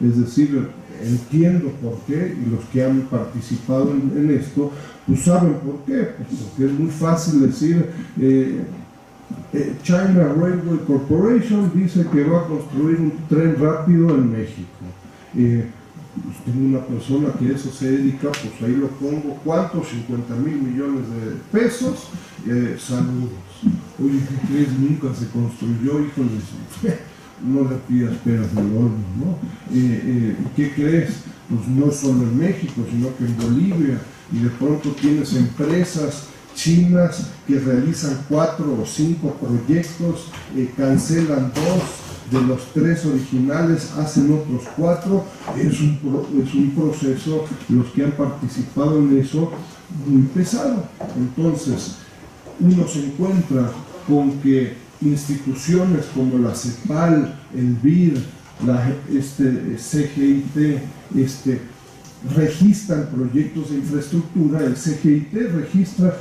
Es decir, entiendo por qué y los que han participado en, esto, pues saben por qué, pues porque es muy fácil decir, eh, eh, China Railway Corporation dice que va a construir un tren rápido en México. Eh, pues tengo una persona que eso se dedica, pues ahí lo pongo, ¿cuántos? 50 mil millones de pesos, saludos. Oye, ¿qué crees? Nunca se construyó, híjole no le pidas peras del horno, ¿no? Eh, eh, ¿Qué crees? Pues no solo en México, sino que en Bolivia, y de pronto tienes empresas chinas que realizan cuatro o cinco proyectos, eh, cancelan dos de los tres originales, hacen otros cuatro, es un, es un proceso, los que han participado en eso, muy pesado. Entonces, uno se encuentra con que instituciones como la CEPAL, el BIR, la este, CGIT, este, registran proyectos de infraestructura, el CGIT registra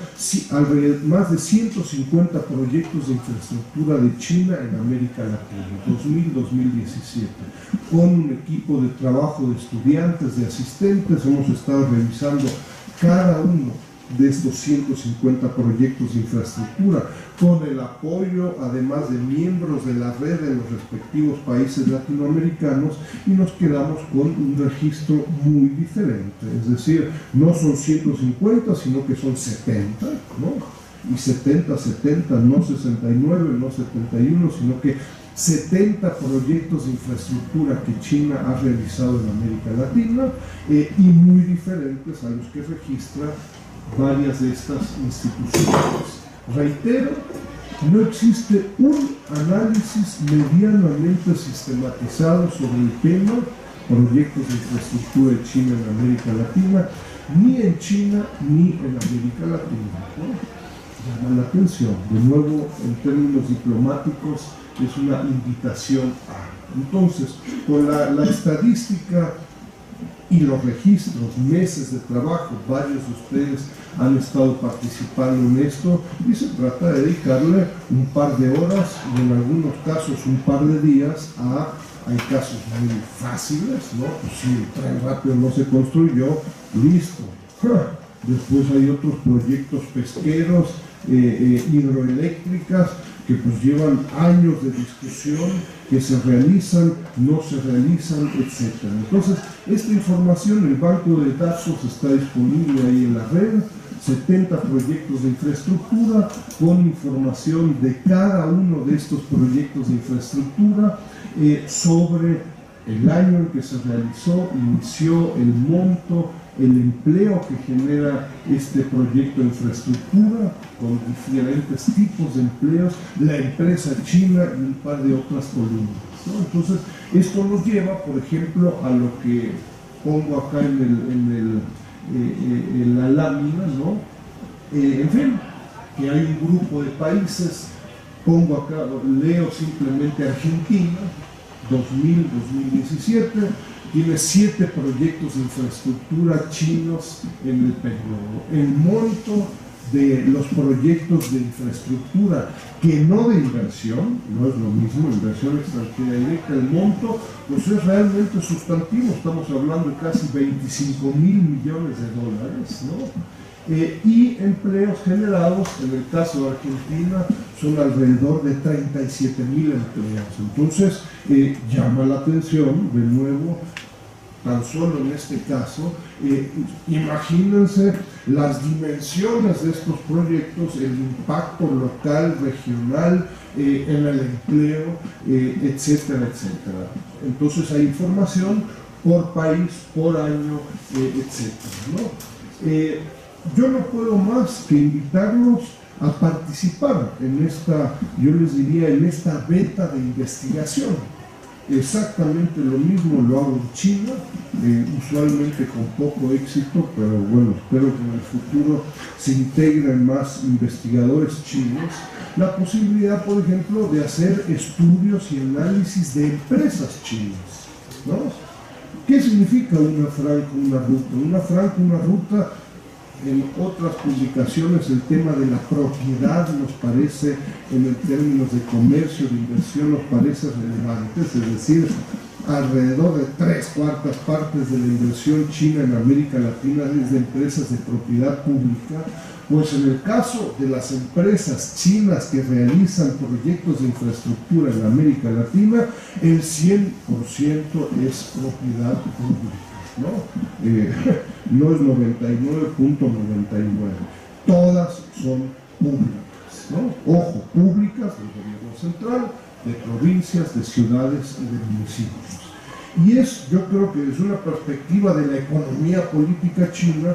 más de 150 proyectos de infraestructura de China en América Latina, 2000-2017, con un equipo de trabajo de estudiantes, de asistentes, hemos estado revisando cada uno de estos 150 proyectos de infraestructura, con el apoyo además de miembros de la red de los respectivos países latinoamericanos y nos quedamos con un registro muy diferente, es decir, no son 150 sino que son 70, ¿no? Y 70, 70, no 69, no 71, sino que 70 proyectos de infraestructura que China ha realizado en América Latina eh, y muy diferentes a los que registra varias de estas instituciones. Reitero, no existe un análisis medianamente sistematizado sobre el tema proyectos de infraestructura de China en América Latina, ni en China ni en América Latina. Llama la atención. De nuevo, en términos diplomáticos, es una invitación a. Entonces, con la, la estadística y los registros, meses de trabajo, varios de ustedes han estado participando en esto y se trata de dedicarle un par de horas y en algunos casos un par de días a, hay casos muy fáciles, ¿no? Pues si el tren rápido no se construyó, listo. Después hay otros proyectos pesqueros, eh, eh, hidroeléctricas, que pues llevan años de discusión, que se realizan, no se realizan, etc. Entonces, esta información, el banco de datos está disponible ahí en la red, 70 proyectos de infraestructura con información de cada uno de estos proyectos de infraestructura eh, sobre el año en que se realizó, inició, el monto, el empleo que genera este proyecto de infraestructura con diferentes tipos de empleos, la empresa china y un par de otras columnas. Entonces, esto nos lleva, por ejemplo, a lo que pongo acá en, el, en, el, eh, en la lámina, ¿no? Eh, en fin, que hay un grupo de países, pongo acá, leo simplemente Argentina, 2000-2017, tiene siete proyectos de infraestructura chinos en el periodo. El monto de los proyectos de infraestructura, que no de inversión, no es lo mismo, inversión extranjera directa, el monto pues es realmente sustantivo, estamos hablando de casi 25 mil millones de dólares, ¿no? Eh, y empleos generados, en el caso de Argentina, son alrededor de 37 mil empleos. Entonces, eh, llama la atención, de nuevo, tan solo en este caso, eh, imagínense las dimensiones de estos proyectos, el impacto local, regional, en el empleo, etcétera, etcétera. Entonces hay información por país, por año, etcétera. ¿no? Yo no puedo más que invitarlos a participar en esta, yo les diría, en esta beta de investigación. Exactamente lo mismo lo hago en China, eh, usualmente con poco éxito, pero bueno, espero que en el futuro se integren más investigadores chinos. La posibilidad, por ejemplo, de hacer estudios y análisis de empresas chinas. ¿no? ¿Qué significa una franca, una ruta? Una franca, una ruta en otras publicaciones el tema de la propiedad nos parece, en términos de comercio, de inversión, nos parece relevante, es decir, alrededor de tres cuartas partes de la inversión china en América Latina es de empresas de propiedad pública, pues en el caso de las empresas chinas que realizan proyectos de infraestructura en América Latina, el 100% es propiedad pública. ¿No? No es 99.99, todas son públicas, ¿no? Ojo, públicas del gobierno central, de provincias, de ciudades y de municipios. Y es, yo creo que desde una perspectiva de la economía política china,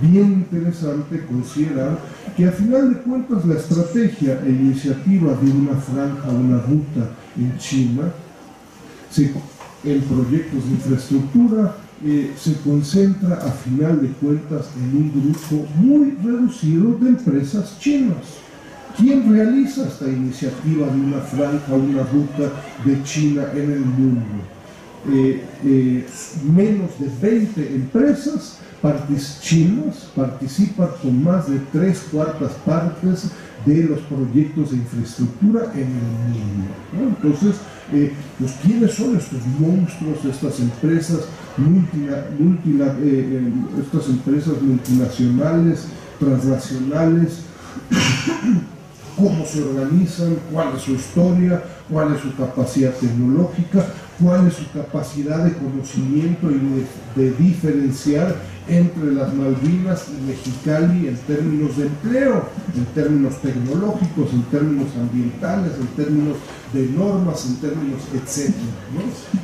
bien interesante considerar que a final de cuentas la estrategia e iniciativa de una franja, una ruta en China, en proyectos de infraestructura, se concentra a final de cuentas en un grupo muy reducido de empresas chinas. ¿Quién realiza esta iniciativa de una franja, una ruta de China en el mundo? eh, eh, menos de 20 empresas chinas participan con más de tres cuartas partes de los proyectos de infraestructura en el mundo. Entonces, eh, pues, ¿quiénes son estos monstruos, estas empresas, estas empresas multinacionales, transnacionales? ¿Cómo se organizan? ¿Cuál es su historia? ¿Cuál es su capacidad tecnológica? cuál es su capacidad de conocimiento y de, diferenciar entre las Malvinas y Mexicali en términos de empleo, en términos tecnológicos, en términos ambientales, en términos de normas, en términos, etc.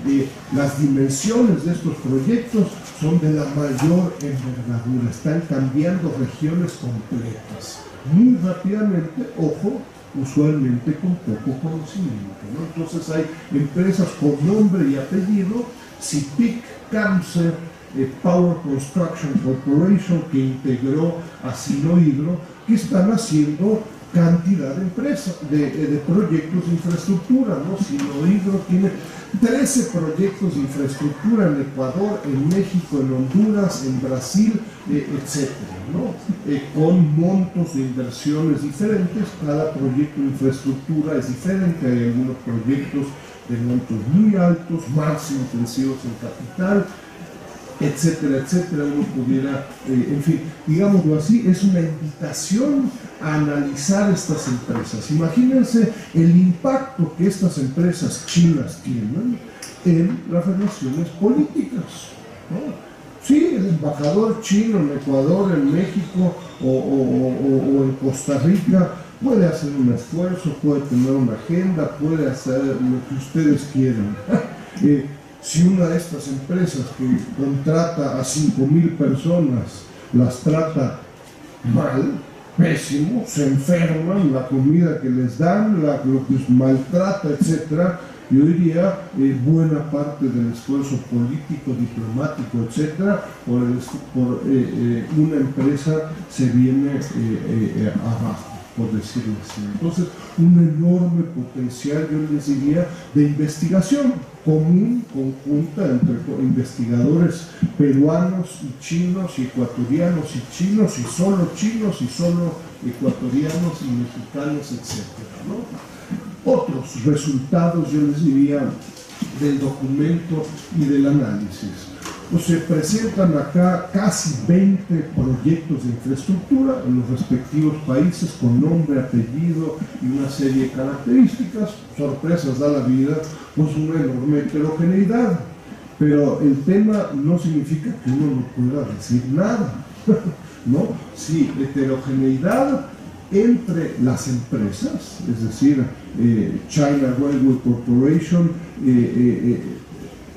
Eh, las dimensiones de estos proyectos son de la mayor envergadura, están cambiando regiones completas. Muy rápidamente, ojo, usualmente con poco conocimiento. Entonces hay empresas con nombre y apellido, CIPIC, Cancer, eh, Power Construction Corporation, que integró a Sinohidro, que están haciendo cantidad de empresas, de, eh, de proyectos de infraestructura. ¿no? Sinohidro tiene 13 proyectos de infraestructura en Ecuador, en México, en Honduras, en Brasil, eh, etcétera, ¿no? Eh, con montos de inversiones diferentes. Cada proyecto de infraestructura es diferente. Hay algunos proyectos de montos muy altos, más intensivos en capital, etcétera, etcétera, uno pudiera, eh, en fin, digámoslo así, es una invitación analizar estas empresas. Imagínense el impacto que estas empresas chinas tienen en las relaciones políticas. Sí, el embajador chino en Ecuador, en México o, en Costa Rica puede hacer un esfuerzo, puede tener una agenda, puede hacer lo que ustedes quieran. Eh, si una de estas empresas que contrata a 5.000 personas las trata mal, pésimo, se enferman, la comida que les dan, la, lo que maltrata, etc., yo diría eh, buena parte del esfuerzo político, diplomático, etcétera, por, por eh, eh, una empresa se viene abajo por decirlo así. Entonces, un enorme potencial, yo les diría, de investigación común, conjunta entre investigadores peruanos y chinos y ecuatorianos y chinos y solo chinos y solo ecuatorianos y mexicanos, etc. Otros resultados, yo les diría, del documento y del análisis se presentan acá casi 20 proyectos de infraestructura en los respectivos países con nombre, apellido y una serie de características. Sorpresas da la vida, pues una enorme heterogeneidad. Pero el tema no significa que uno no pueda decir nada. ¿no? Sí, heterogeneidad entre las empresas, es decir, eh, China Railway Corporation, eh, eh,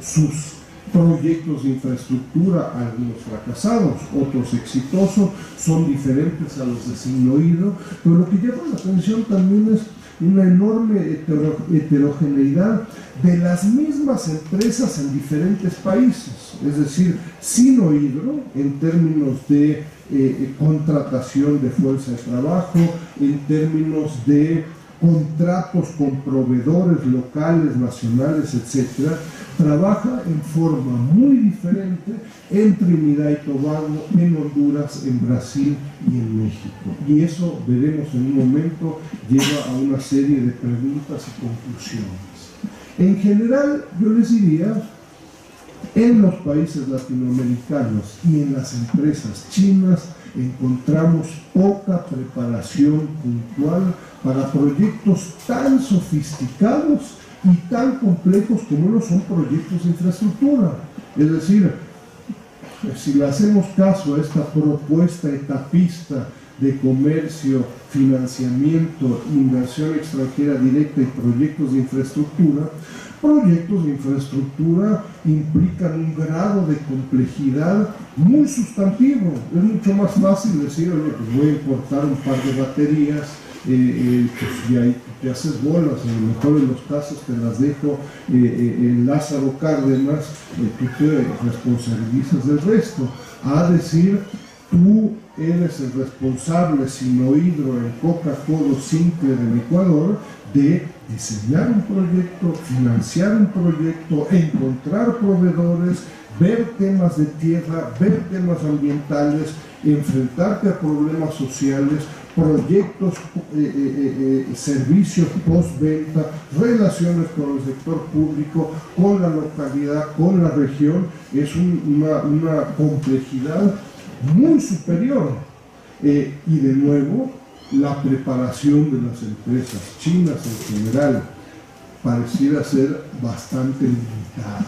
sus proyectos de infraestructura, algunos fracasados, otros exitosos, son diferentes a los de signo oído, pero lo que llama la atención también es una enorme heterogeneidad de las mismas empresas en diferentes países, es decir, sin oído en términos de eh, contratación de fuerza de trabajo, en términos de contratos con proveedores locales, nacionales, etcétera, trabaja en forma muy diferente en Trinidad y Tobago, en Honduras, en Brasil y en México. Y eso veremos en un momento lleva a una serie de preguntas y conclusiones. En general, yo les diría, en los países latinoamericanos y en las empresas chinas encontramos poca preparación puntual para proyectos tan sofisticados y tan complejos como lo son proyectos de infraestructura. Es decir, si le hacemos caso a esta propuesta etapista de comercio, financiamiento, inversión extranjera directa y proyectos de infraestructura, proyectos de infraestructura implican un grado de complejidad muy sustantivo. Es mucho más fácil decir, oye, pues voy a importar un par de baterías, eh, eh, pues ya, te haces bolas, en el mejor de los casos te las dejo eh, en Lázaro Cárdenas, tú te responsabilizas del resto. A decir, tú eres el responsable sin oído en Coca-Cola Simple del Ecuador de diseñar un proyecto, financiar un proyecto, encontrar proveedores, ver temas de tierra, ver temas ambientales, enfrentarte a problemas sociales, proyectos, eh, eh, eh, servicios postventa, relaciones con el sector público, con la localidad, con la región, es una, una, complejidad muy superior. y de nuevo, la preparación de las empresas chinas en general pareciera ser bastante limitada.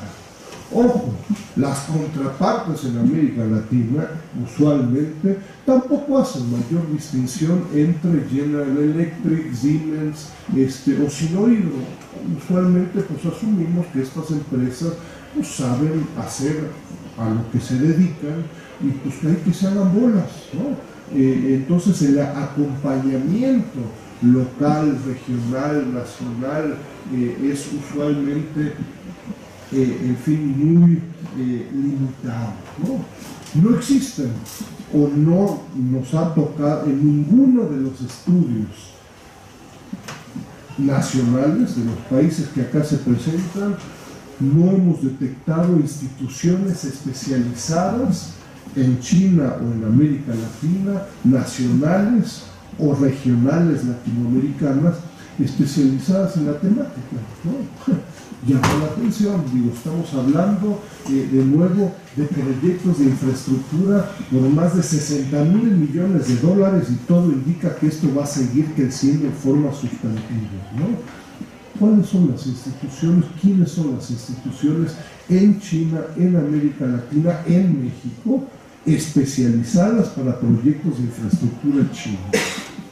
Ojo, las contrapartes en América Latina usualmente tampoco hacen mayor distinción entre General Electric, Siemens este, o Sinohydro. Usualmente pues asumimos que estas empresas pues, saben hacer a lo que se dedican y pues que hay que se hagan bolas. Eh, entonces el acompañamiento local, regional, nacional eh, es usualmente eh, en fin, muy limitado. no existen o no nos ha tocado en ninguno de los estudios nacionales de los países que acá se presentan, no hemos detectado instituciones especializadas en China o en América Latina, nacionales o regionales latinoamericanas, especializadas en la temática. ¿no? llamó la atención. Digo, estamos hablando eh, de nuevo de proyectos de infraestructura por más de 60 mil millones de dólares y todo indica que esto va a seguir creciendo en forma sustantiva. ¿Cuáles son las instituciones? ¿Quiénes son las instituciones en China, en América Latina, en México, especializadas para proyectos de infraestructura china?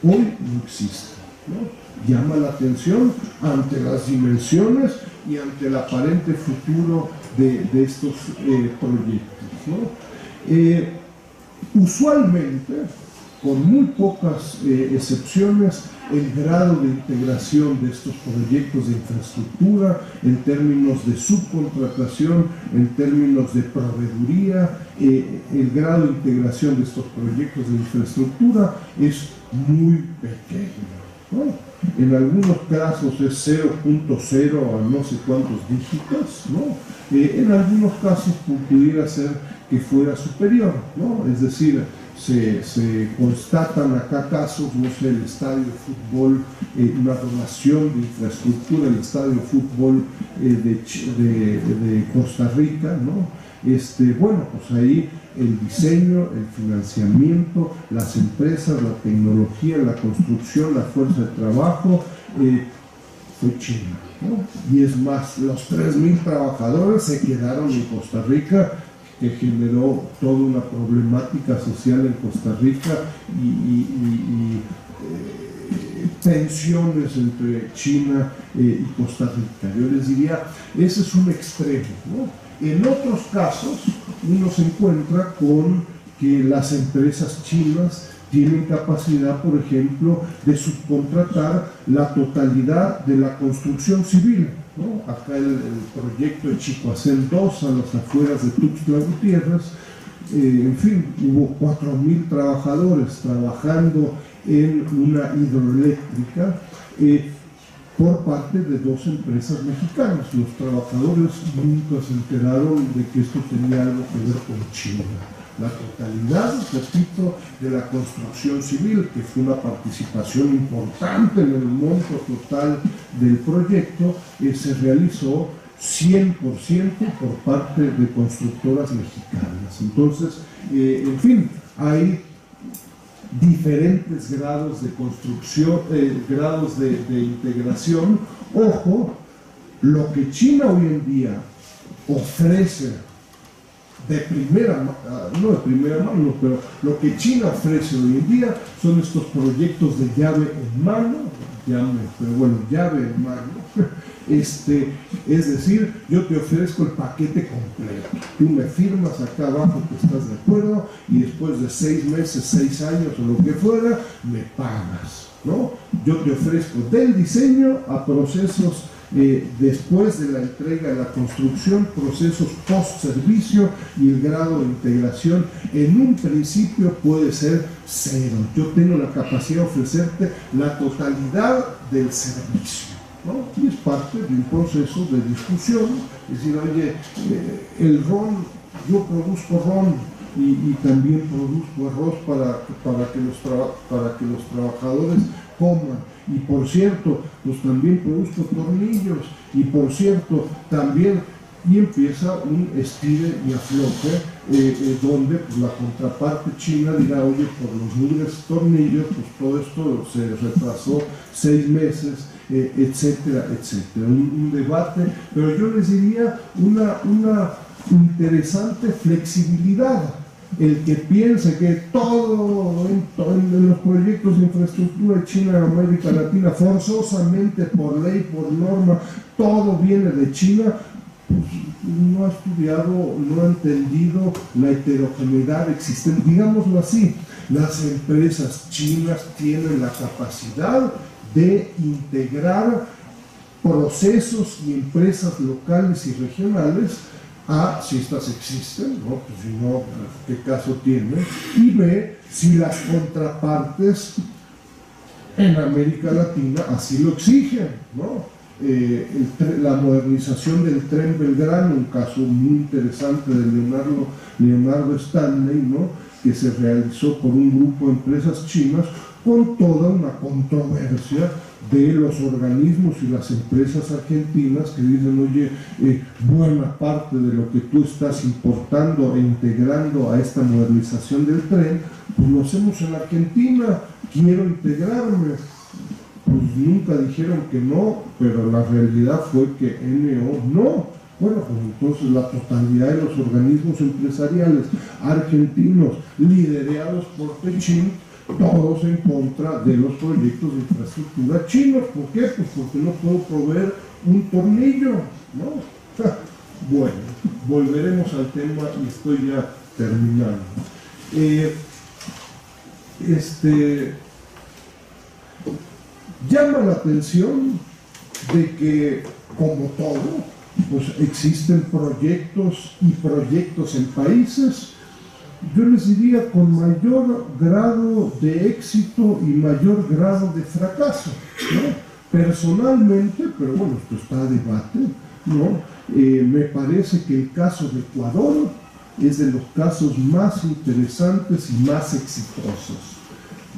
Hoy no existen. ¿no? Llama la atención ante las dimensiones y ante el aparente futuro de, estos eh, proyectos. Eh, usualmente, con muy pocas eh, excepciones, el grado de integración de estos proyectos de infraestructura en términos de subcontratación, en términos de proveeduría, el grado de integración de estos proyectos de infraestructura es muy pequeño. En algunos casos es 0.0 a no sé cuántos dígitos, ¿no? Eh, en algunos casos pudiera ser que fuera superior, ¿no? Es decir, se, constatan acá casos, no sé, el estadio de fútbol, eh, una donación de infraestructura, el estadio de fútbol eh, de, Costa Rica, ¿no? Este, bueno, pues ahí el diseño, el financiamiento, las empresas, la tecnología, la construcción, la fuerza de trabajo, eh, fue China. Y es más, los 3.000 trabajadores se quedaron en Costa Rica, que generó toda una problemática social en Costa Rica y, eh, tensiones entre China eh, y Costa Rica. Yo les diría, ese es un extremo. En otros casos, uno se encuentra con que las empresas chinas tienen capacidad, por ejemplo, de subcontratar la totalidad de la construcción civil. Acá el, proyecto de Chicoacén 2 a las afueras de Tuxtla Gutiérrez, eh, en fin, hubo 4.000 trabajadores trabajando en una hidroeléctrica. Eh, por parte de dos empresas mexicanas. Los trabajadores nunca se enteraron de que esto tenía algo que ver con China. La totalidad, repito, de la construcción civil, que fue una participación importante en el monto total del proyecto, eh, se realizó 100% por parte de constructoras mexicanas. Entonces, eh, en fin, hay diferentes grados de construcción, eh, grados de, integración. Ojo, lo que China hoy en día ofrece de primera ah, no de primera mano, pero lo que China ofrece hoy en día son estos proyectos de llave en mano, llave, pero bueno, llave en mano, Este, es decir, yo te ofrezco el paquete completo. Tú me firmas acá abajo que estás de acuerdo y después de seis meses, seis años o lo que fuera, me pagas. ¿no? Yo te ofrezco del diseño a procesos eh, después de la entrega la construcción, procesos post-servicio y el grado de integración en un principio puede ser cero. Yo tengo la capacidad de ofrecerte la totalidad del servicio. ¿no? Y es parte de un proceso de discusión, es decir, oye, eh, el ron, yo produzco ron, y, también produzco arroz para, para, que los para que los trabajadores coman. Y por cierto, pues también produzco tornillos. Y por cierto, también y empieza un estire y afloje eh, eh, donde pues, la contraparte china dirá, oye, por los libres tornillos, pues todo esto se retrasó seis meses, eh, etcétera, etcétera. Un, debate, pero yo les diría una, una interesante flexibilidad el que piense que todo en, los proyectos de infraestructura de China en América Latina, forzosamente por ley, por norma, todo viene de China, pues, no ha estudiado, no ha entendido la heterogeneidad existente. Digámoslo así, las empresas chinas tienen la capacidad de integrar procesos y empresas locales y regionales a, si estas existen, ¿no? Pues si no, ¿qué caso tiene? Y B, si las contrapartes en América Latina así lo exigen, ¿no? Eh, la modernización del tren Belgrano, un caso muy interesante de Leonardo, Leonardo Stanley, ¿no? que se realizó por un grupo de empresas chinas con toda una controversia de los organismos y las empresas argentinas que dicen, oye, eh, buena parte de lo que tú estás importando e integrando a esta modernización del tren, pues lo hacemos en Argentina, quiero integrarme. Pues nunca dijeron que no, pero la realidad fue que NO no. Bueno, pues entonces la totalidad de los organismos empresariales argentinos liderados por Techín todos en contra de los proyectos de infraestructura chinos. ¿Por qué? Pues porque no puedo proveer un tornillo, ¿no? Bueno, volveremos al tema y estoy ya terminando. Eh, este, llama la atención de que, como todo, pues existen proyectos y proyectos en países yo les diría con mayor grado de éxito y mayor grado de fracaso. Personalmente, pero bueno, esto está a debate, ¿no? Eh, me parece que el caso de Ecuador es de los casos más interesantes y más exitosos.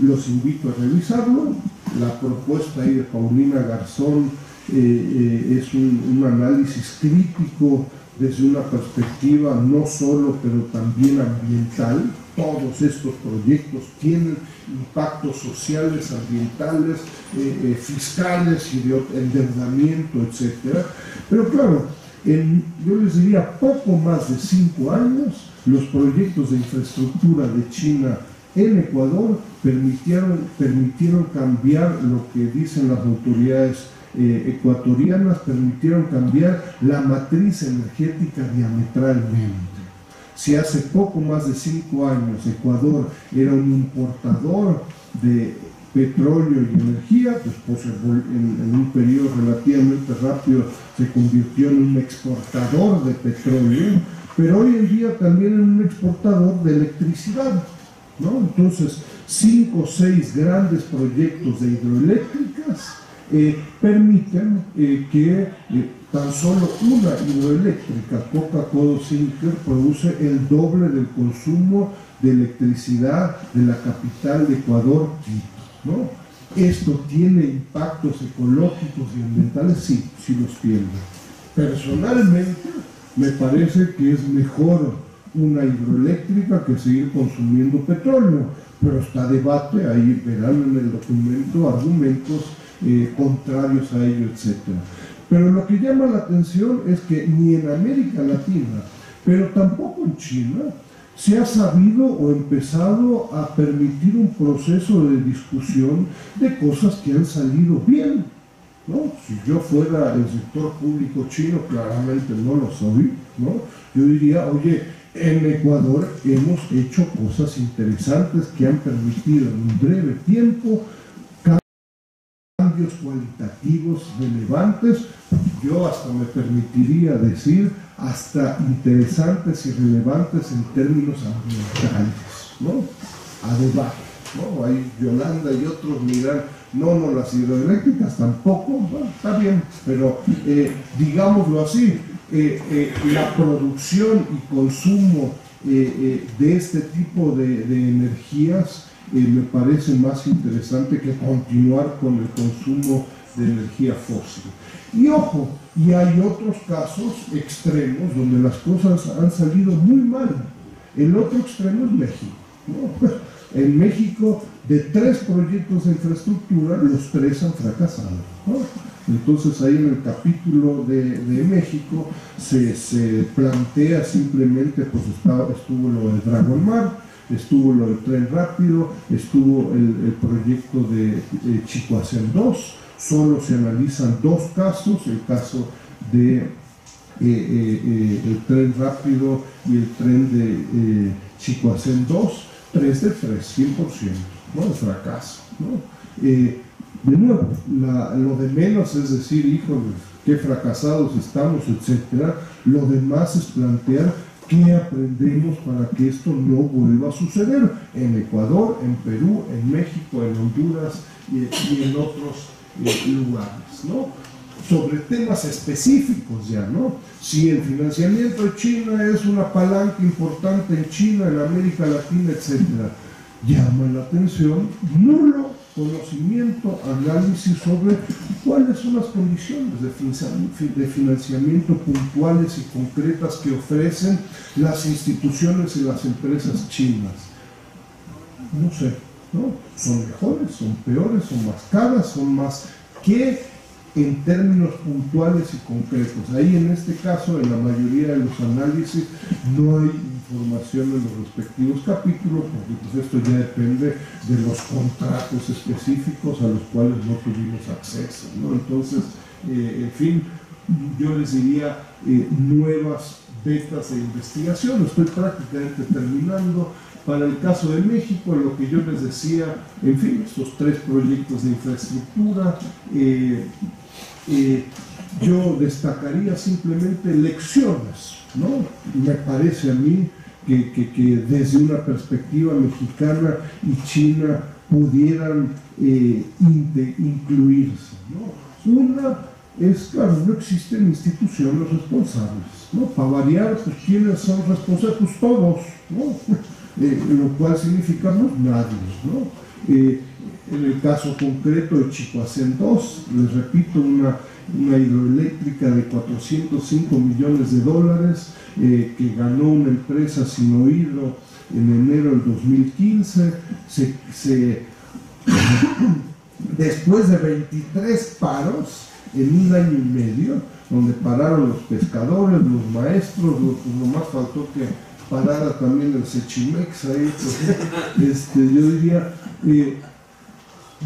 Los invito a revisarlo. La propuesta ahí de Paulina Garzón eh, eh, es un análisis crítico desde una perspectiva no solo, pero también ambiental. Todos estos proyectos tienen impactos sociales, ambientales, eh, eh, fiscales y de endeudamiento, etc. Pero claro, en, yo les diría poco más de cinco años, los proyectos de infraestructura de China en Ecuador permitieron, permitieron cambiar lo que dicen las autoridades eh, ecuatorianas permitieron cambiar la matriz energética diametralmente. Si hace poco más de cinco años Ecuador era un importador de petróleo y energía, después en, en, un periodo relativamente rápido se convirtió en un exportador de petróleo, pero hoy en día también en un exportador de electricidad. ¿no? Entonces, cinco o seis grandes proyectos de hidroeléctricas eh, permiten eh, que eh, tan solo una hidroeléctrica, Coca-Cola Sinker, produce el doble del consumo de electricidad de la capital de Ecuador, ¿no? ¿Esto tiene impactos ecológicos y ambientales? Sí, sí los tiene. Personalmente, me parece que es mejor una hidroeléctrica que seguir consumiendo petróleo, pero está debate, ahí verán en el documento argumentos eh, contrarios a ello, etc. Pero lo que llama la atención es que ni en América Latina, pero tampoco en China, se ha sabido o empezado a permitir un proceso de discusión de cosas que han salido bien. ¿no? Si yo fuera el sector público chino, claramente no lo soy, ¿no? yo diría, oye, en Ecuador hemos hecho cosas interesantes que han permitido en un breve tiempo cambios cualitativos relevantes, yo hasta me permitiría decir hasta interesantes y relevantes en términos ambientales, ¿no? ¿no? Ahí Yolanda y otros miran, no, no, las hidroeléctricas tampoco, está bien, pero eh, digámoslo así, eh, eh, la producción y consumo de este tipo de energías me parece más interesante que continuar con el consumo de energía fósil. Y ojo, y hay otros casos extremos donde las cosas han salido muy mal. El otro extremo es México. En México, de tres proyectos de infraestructura, los tres han fracasado. Entonces ahí en el capítulo de, México se, plantea simplemente, pues estuvo lo del Dragon Mar, estuvo lo del tren rápido, estuvo el, proyecto de, de Chicoacén 2, solo se analizan dos casos, el caso de eh, eh, eh, el tren rápido y el tren de eh, Chicoacén 2, 3 de 3, 100%, ¿no? fracaso. de nuevo, lo de menos es decir, híjole, qué fracasados estamos, etc. Lo demás es plantear qué aprendemos para que esto no vuelva a suceder en Ecuador, en Perú, en México, en Honduras y en otros lugares, ¿no? Sobre temas específicos ya, ¿no? Si el financiamiento de China es una palanca importante en China, en América Latina, etcétera, llama la atención nulo conocimiento, análisis sobre cuáles son las condiciones de financiamiento puntuales y concretas que ofrecen las instituciones y las empresas chinas. No sé, son mejores, son peores, son más caras, son más que en términos puntuales y concretos. Ahí en este caso, en la mayoría de los análisis, no hay información en los respectivos capítulos, porque pues esto ya depende de los contratos específicos a los cuales no tuvimos acceso. Entonces, eh, en fin, yo les diría eh, nuevas betas de investigación. Estoy prácticamente terminando para el caso de México, lo que yo les decía, en fin, estos tres proyectos de infraestructura, eh, eh, yo destacaría simplemente lecciones, ¿no? Me parece a mí que, desde una perspectiva mexicana y china pudieran eh, incluirse, ¿no? Una es, claro, no existen instituciones responsables, ¿no? Para variar, pues, ¿quiénes son responsables? Pues todos, ¿no? Eh, lo cual significa pues, nadie. ¿no? Eh, en el caso concreto de Chicoacén 2, les repito, una, una hidroeléctrica de 405 millones de dólares eh, que ganó una empresa sin oído en enero del 2015, se, después de 23 paros en un año y medio, donde pararon los pescadores, los maestros, lo, lo más faltó que parada también el Sechimex ahí, pues, este, yo diría,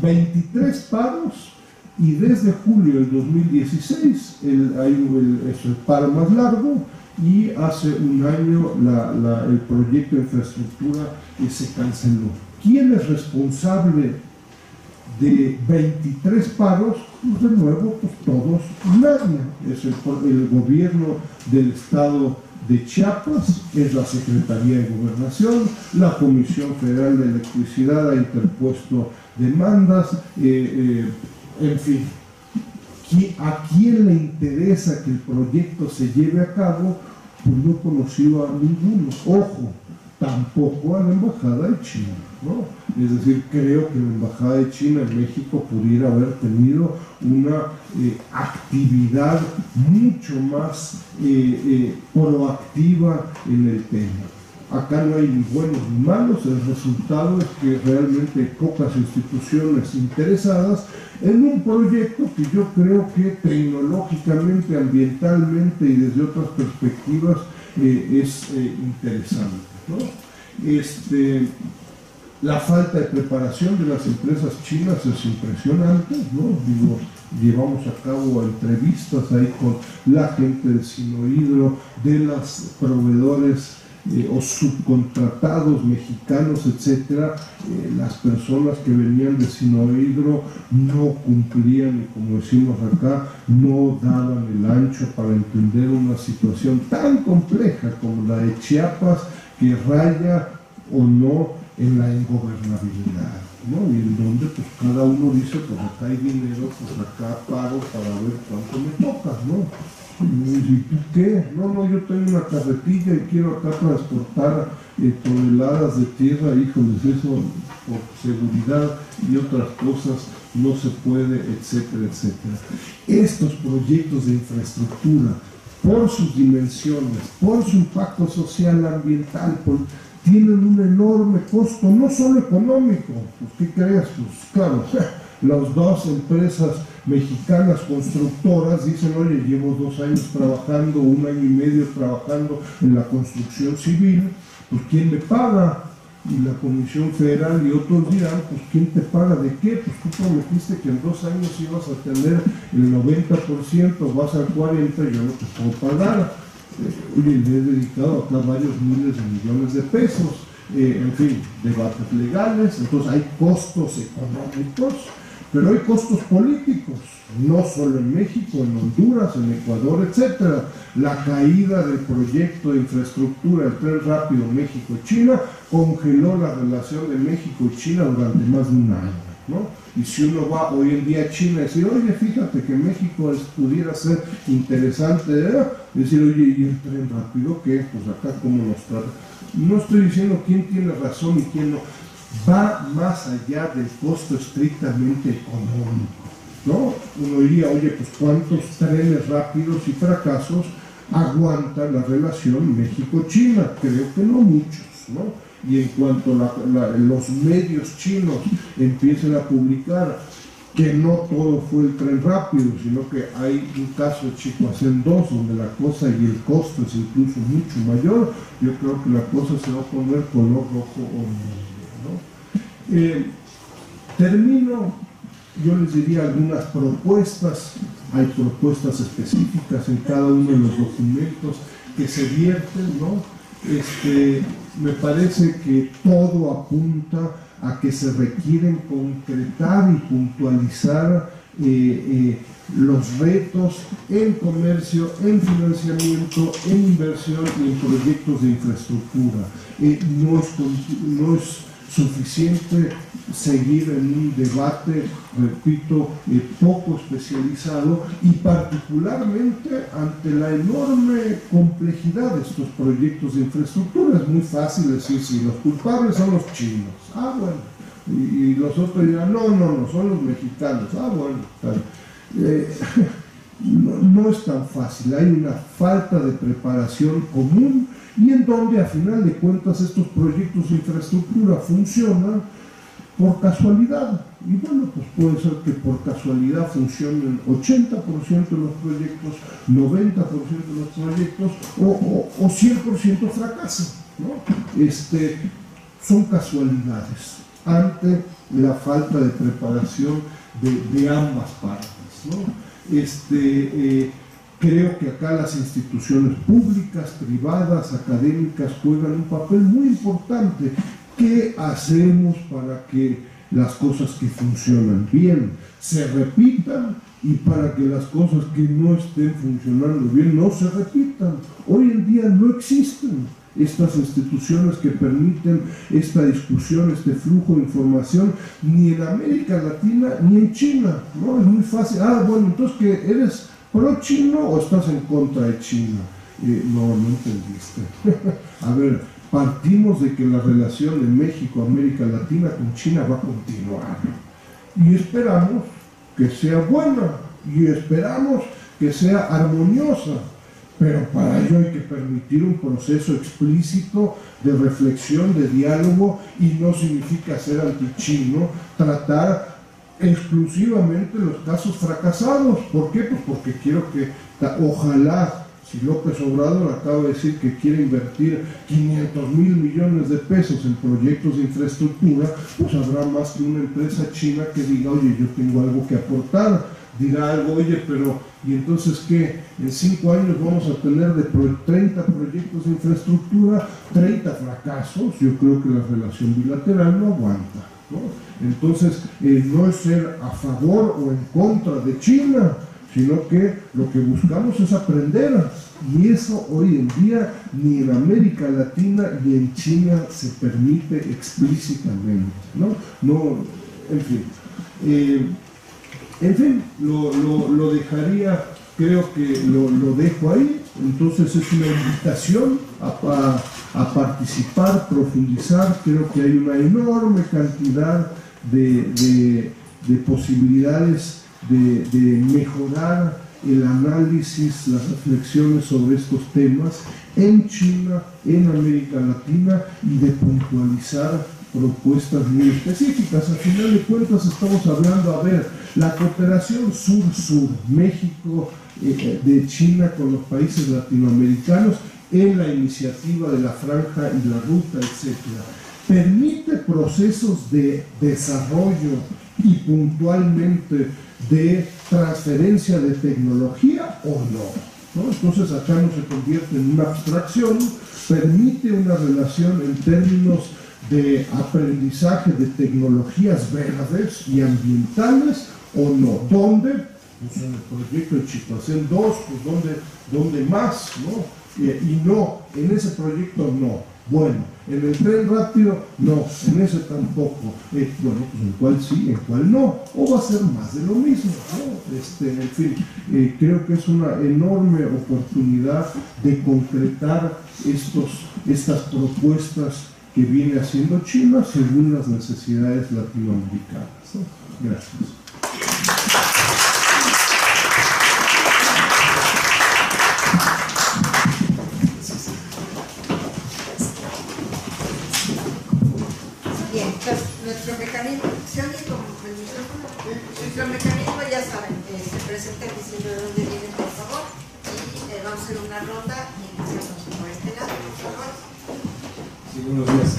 23 eh, paros y desde julio del 2016 el, hay el, es el paro más largo y hace un año el proyecto de infraestructura se canceló. ¿Quién es responsable de 23 paros? Pues de nuevo, pues todos, nadie. Es el gobierno del Estado de Chiapas, es la Secretaría de Gobernación, la Comisión Federal de Electricidad ha interpuesto demandas, eh, eh, en fin, ¿a quién le interesa que el proyecto se lleve a cabo? Pues no he conocido a ninguno. Ojo, tampoco a la Embajada de China. ¿No? Es decir, creo que la Embajada de China en México pudiera haber tenido una eh, actividad mucho más eh, eh, proactiva en el tema. Acá no hay ni buenos ni malos, el resultado es que realmente pocas instituciones interesadas en un proyecto que yo creo que tecnológicamente, ambientalmente y desde otras perspectivas es interesante. Este, la falta de preparación de las empresas chinas es impresionante, ¿no? Digo, llevamos a cabo entrevistas ahí con la gente de Sinohidro, de los proveedores eh, o subcontratados mexicanos, etcétera, eh, las personas que venían de Sinohidro no cumplían y como decimos acá, no daban el ancho para entender una situación tan compleja como la de Chiapas que raya o no en la ingobernabilidad. ¿no? Y en donde pues cada uno dice, pues acá hay dinero, pues acá pago para ver cuánto me toca, ¿no? ¿Y tú qué? No, no, yo tengo una carretilla y quiero acá transportar eh, toneladas de tierra, híjoles, eso por seguridad y otras cosas no se puede, etcétera, etcétera. Estos proyectos de infraestructura, por sus dimensiones, por su impacto social, ambiental, tienen un enorme costo, no solo económico, pues, ¿qué crees? Pues claro, las dos empresas mexicanas constructoras dicen, oye, llevo dos años trabajando, un año y medio trabajando en la construcción civil, pues ¿quién me paga? Y la Comisión Federal y otros dirán, pues ¿quién te paga de qué? Pues tú prometiste que en dos años ibas a tener el 90%, vas al 40%, yo no te puedo pagar. Oye, le he dedicado acá varios miles de millones de pesos. Eh, en fin, debates legales, entonces hay costos económicos pero hay costos políticos, no solo en México, en Honduras, en Ecuador, etc. La caída del proyecto de infraestructura del tren rápido México-China congeló la relación de México y China durante más de un año. Y si uno va hoy en día a China y decir, oye, fíjate que México pudiera ser interesante, ¿eh? decir, oye, ¿y el tren rápido qué? Pues acá cómo nos trata. No estoy diciendo quién tiene razón y quién no va más allá del costo estrictamente económico. ¿no? Uno diría, oye, pues cuántos trenes rápidos y fracasos aguanta la relación México-China. Creo que no muchos. ¿no? Y en cuanto los medios chinos empiecen a publicar que no todo fue el tren rápido, sino que hay un caso de Chicoacén 2 donde la cosa y el costo es incluso mucho mayor, yo creo que la cosa se va a poner color rojo o negro. Eh, termino, yo les diría algunas propuestas, hay propuestas específicas en cada uno de los documentos que se vierten, ¿no? Este, me parece que todo apunta a que se requieren concretar y puntualizar eh, eh, los retos en comercio, en financiamiento, en inversión y en proyectos de infraestructura. es, no es suficiente seguir en un debate, repito, eh, poco especializado y particularmente ante la enorme complejidad de estos proyectos de infraestructura. Es muy fácil decir, si los culpables son los chinos, ah, bueno, y, los otros dirán, no, no, no, son los mexicanos, ah, bueno, eh, no, no es tan fácil, hay una falta de preparación común y en donde a final de cuentas estos proyectos de infraestructura funcionan por casualidad. Y bueno, pues puede ser que por casualidad funcionen 80% de los proyectos, 90% de los proyectos o, 100% fracasen. ¿no? Este, son casualidades ante la falta de preparación de, ambas partes. ¿no? Este, eh, Creo que acá las instituciones públicas, privadas, académicas juegan un papel muy importante. ¿Qué hacemos para que las cosas que funcionan bien se repitan y para que las cosas que no estén funcionando bien no se repitan? Hoy en día no existen estas instituciones que permiten esta discusión, este flujo de información, ni en América Latina ni en China. ¿no? Es muy fácil. Ah, bueno, entonces que eres pro chino o estás en contra de China? no, no entendiste. a ver, partimos de que la relación de México, América Latina con China va a continuar. Y esperamos que sea buena y esperamos que sea armoniosa. Pero para ello hay que permitir un proceso explícito de reflexión, de diálogo, y no significa ser antichino, tratar exclusivamente los casos fracasados. ¿Por qué? Pues porque quiero que, ojalá, si López Obrador acaba de decir que quiere invertir 500 mil millones de pesos en proyectos de infraestructura, pues habrá más que una empresa china que diga, oye, yo tengo algo que aportar. dirá algo, oye, pero ¿y entonces qué? En cinco años vamos a tener de 30 proyectos de infraestructura, 30 fracasos, yo creo que la relación bilateral no aguanta. Entonces, eh, no es ser a favor o en contra de China, sino que lo que buscamos es aprender. Y eso hoy en día ni en América Latina ni en China se permite explícitamente. No, no en fin. Eh, en fin, lo, dejaría, creo que lo, dejo ahí. Entonces es una invitación a, a, participar, profundizar. Creo que hay una enorme cantidad de, de, posibilidades de, mejorar el análisis, las reflexiones sobre estos temas en China, en América Latina y de puntualizar propuestas muy específicas. Al final de cuentas estamos hablando, a ver, la cooperación sur-sur, México eh, de China con los países latinoamericanos en la iniciativa de la franja y la ruta, etc. Permite procesos de desarrollo y puntualmente de transferencia de tecnología o no. Entonces acá no se convierte en una abstracción, permite una relación en términos de aprendizaje de tecnologías verdes y ambientales o no. ¿Dónde? Pues en el proyecto de Chipacén 2, pues ¿dónde, dónde más? ¿no? y no, en ese proyecto no bueno, en el tren rápido, no, en ese tampoco. Eh, bueno, en cuál sí, en cuál no. O va a ser más de lo mismo. Este, en fin, eh, creo que es una enorme oportunidad de concretar estos, estas propuestas que viene haciendo China según las necesidades latinoamericanas. Gracias.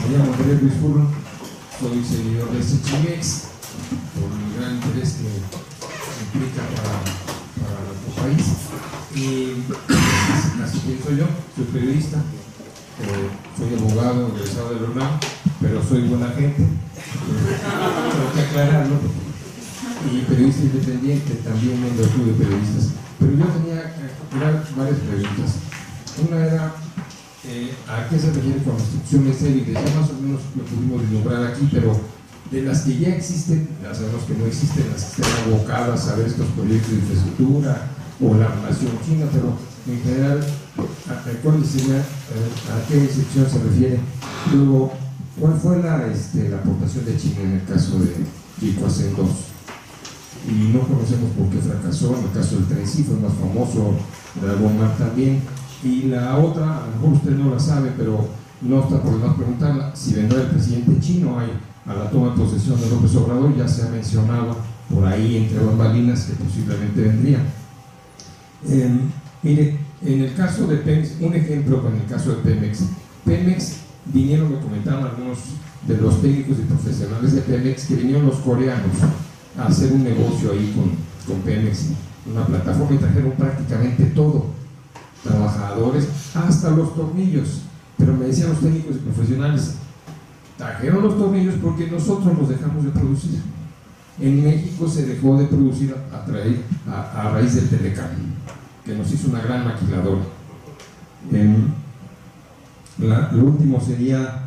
Llamo Andrés Luis Furro, soy seguidor de este Chimex, por el gran interés que implica para, para nuestro país. Y así que soy yo, soy periodista, eh, soy abogado, egresado de la pero soy buena gente tengo que aclararlo, y periodista independiente, también en el club de periodistas. Pero yo tenía varias preguntas. Una era, eh, ¿a qué se refiere con instrucciones débiles? Lo pudimos vislumbrar aquí, pero de las que ya existen, ya sabemos que no existen, las que están abocadas a ver estos proyectos de infraestructura o la relación china, pero en general, ¿cuál sería, a qué excepción se refiere? Luego, ¿Cuál fue la, este, la aportación de China en el caso de Icuacén 2? Y no conocemos por qué fracasó, en el caso del tren sí fue más famoso, Dragón Mar también. Y la otra, a lo mejor usted no la sabe, pero no está por demás preguntarla, si vendrá el presidente chino ahí a la toma de posesión de López Obrador, ya se ha mencionado por ahí entre bambalinas que posiblemente vendría. Em, mire, en el caso de Pemex, un ejemplo con el caso de Pemex, Pemex vinieron, me comentaban algunos de los técnicos y profesionales de Pemex, que vinieron los coreanos a hacer un negocio ahí con, con Pemex, una plataforma y trajeron prácticamente todo, trabajadores, hasta los tornillos. Pero me decían los técnicos y profesionales, trajeron los tornillos porque nosotros los dejamos de producir. En México se dejó de producir a, a, raíz del Telecam, que nos hizo una gran maquiladora lo último sería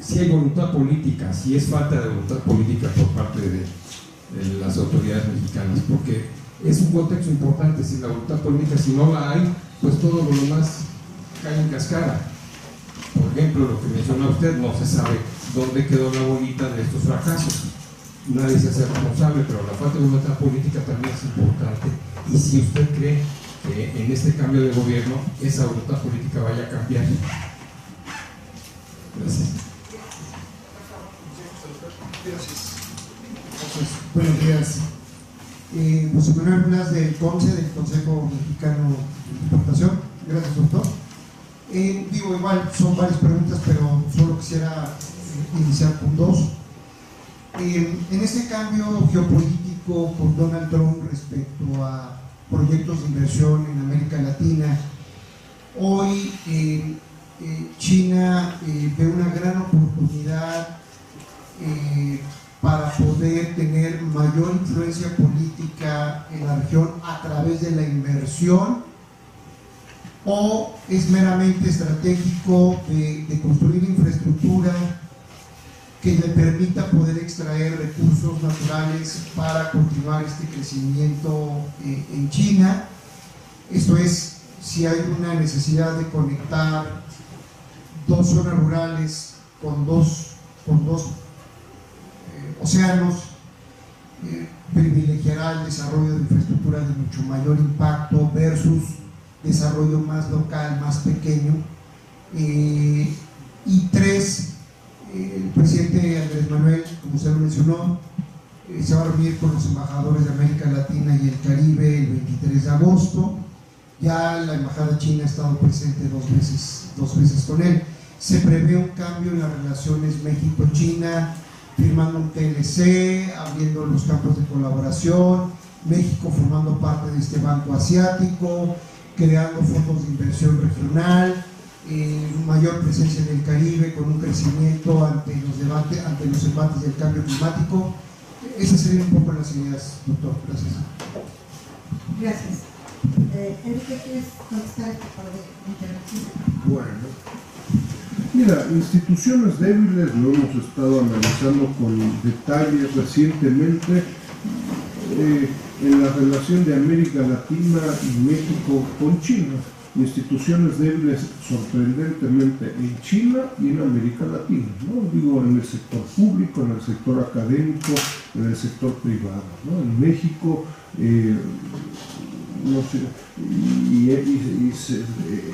si hay voluntad política, si es falta de voluntad política por parte de, las autoridades mexicanas, porque es un contexto importante, si la voluntad política, si no la hay, pues todo lo demás cae en cascada. Por ejemplo, lo que menciona usted, no se sabe dónde quedó la bolita de estos fracasos. Nadie se hace responsable, pero la falta de voluntad política también es importante. Y si usted cree que en este cambio de gobierno esa voluntad política vaya a cambiar. Gracias. buenos días. Eh, José Manuel Blas del CONCE, del Consejo Mexicano de Importación. Gracias, doctor. Eh, digo, igual son varias preguntas, pero solo quisiera iniciar con dos. Eh, en este cambio geopolítico con Donald Trump respecto a proyectos de inversión en América Latina. Hoy eh, eh, China eh, ve una gran oportunidad para poder tener mayor influencia política en la región a través de la inversión o es meramente estratégico de construir infraestructura que le permita poder extraer recursos naturales para continuar este crecimiento eh, en China. Esto es, si hay una necesidad de conectar dos zonas rurales con dos, con dos eh, océanos, eh, privilegiará el desarrollo de infraestructura de mucho mayor impacto versus desarrollo más local, más pequeño. y tres, el presidente Andrés Manuel, como usted lo mencionó, eh, se va a reunir con los embajadores de América Latina y el Caribe el 23 de agosto. Ya la embajada china ha estado presente dos veces, dos veces con él. Se prevé un cambio en las relaciones México-China, firmando un TLC, abriendo los campos de colaboración, México formando parte de este banco asiático, creando fondos de inversión regional, eh, mayor presencia en el Caribe, con un crecimiento ante los debates, ante los embates del cambio climático. Esas serían un poco las ideas, doctor. Gracias. Gracias. Eh, Enrique, ¿quieres contestar esta de intervención? Bueno. Mira, instituciones débiles lo hemos estado analizando con detalle recientemente eh, en la relación de América Latina y México con China instituciones débiles sorprendentemente en China y en América Latina, ¿no? digo en el sector público, en el sector académico, en el sector privado. ¿no? En México, eh, no sé, y,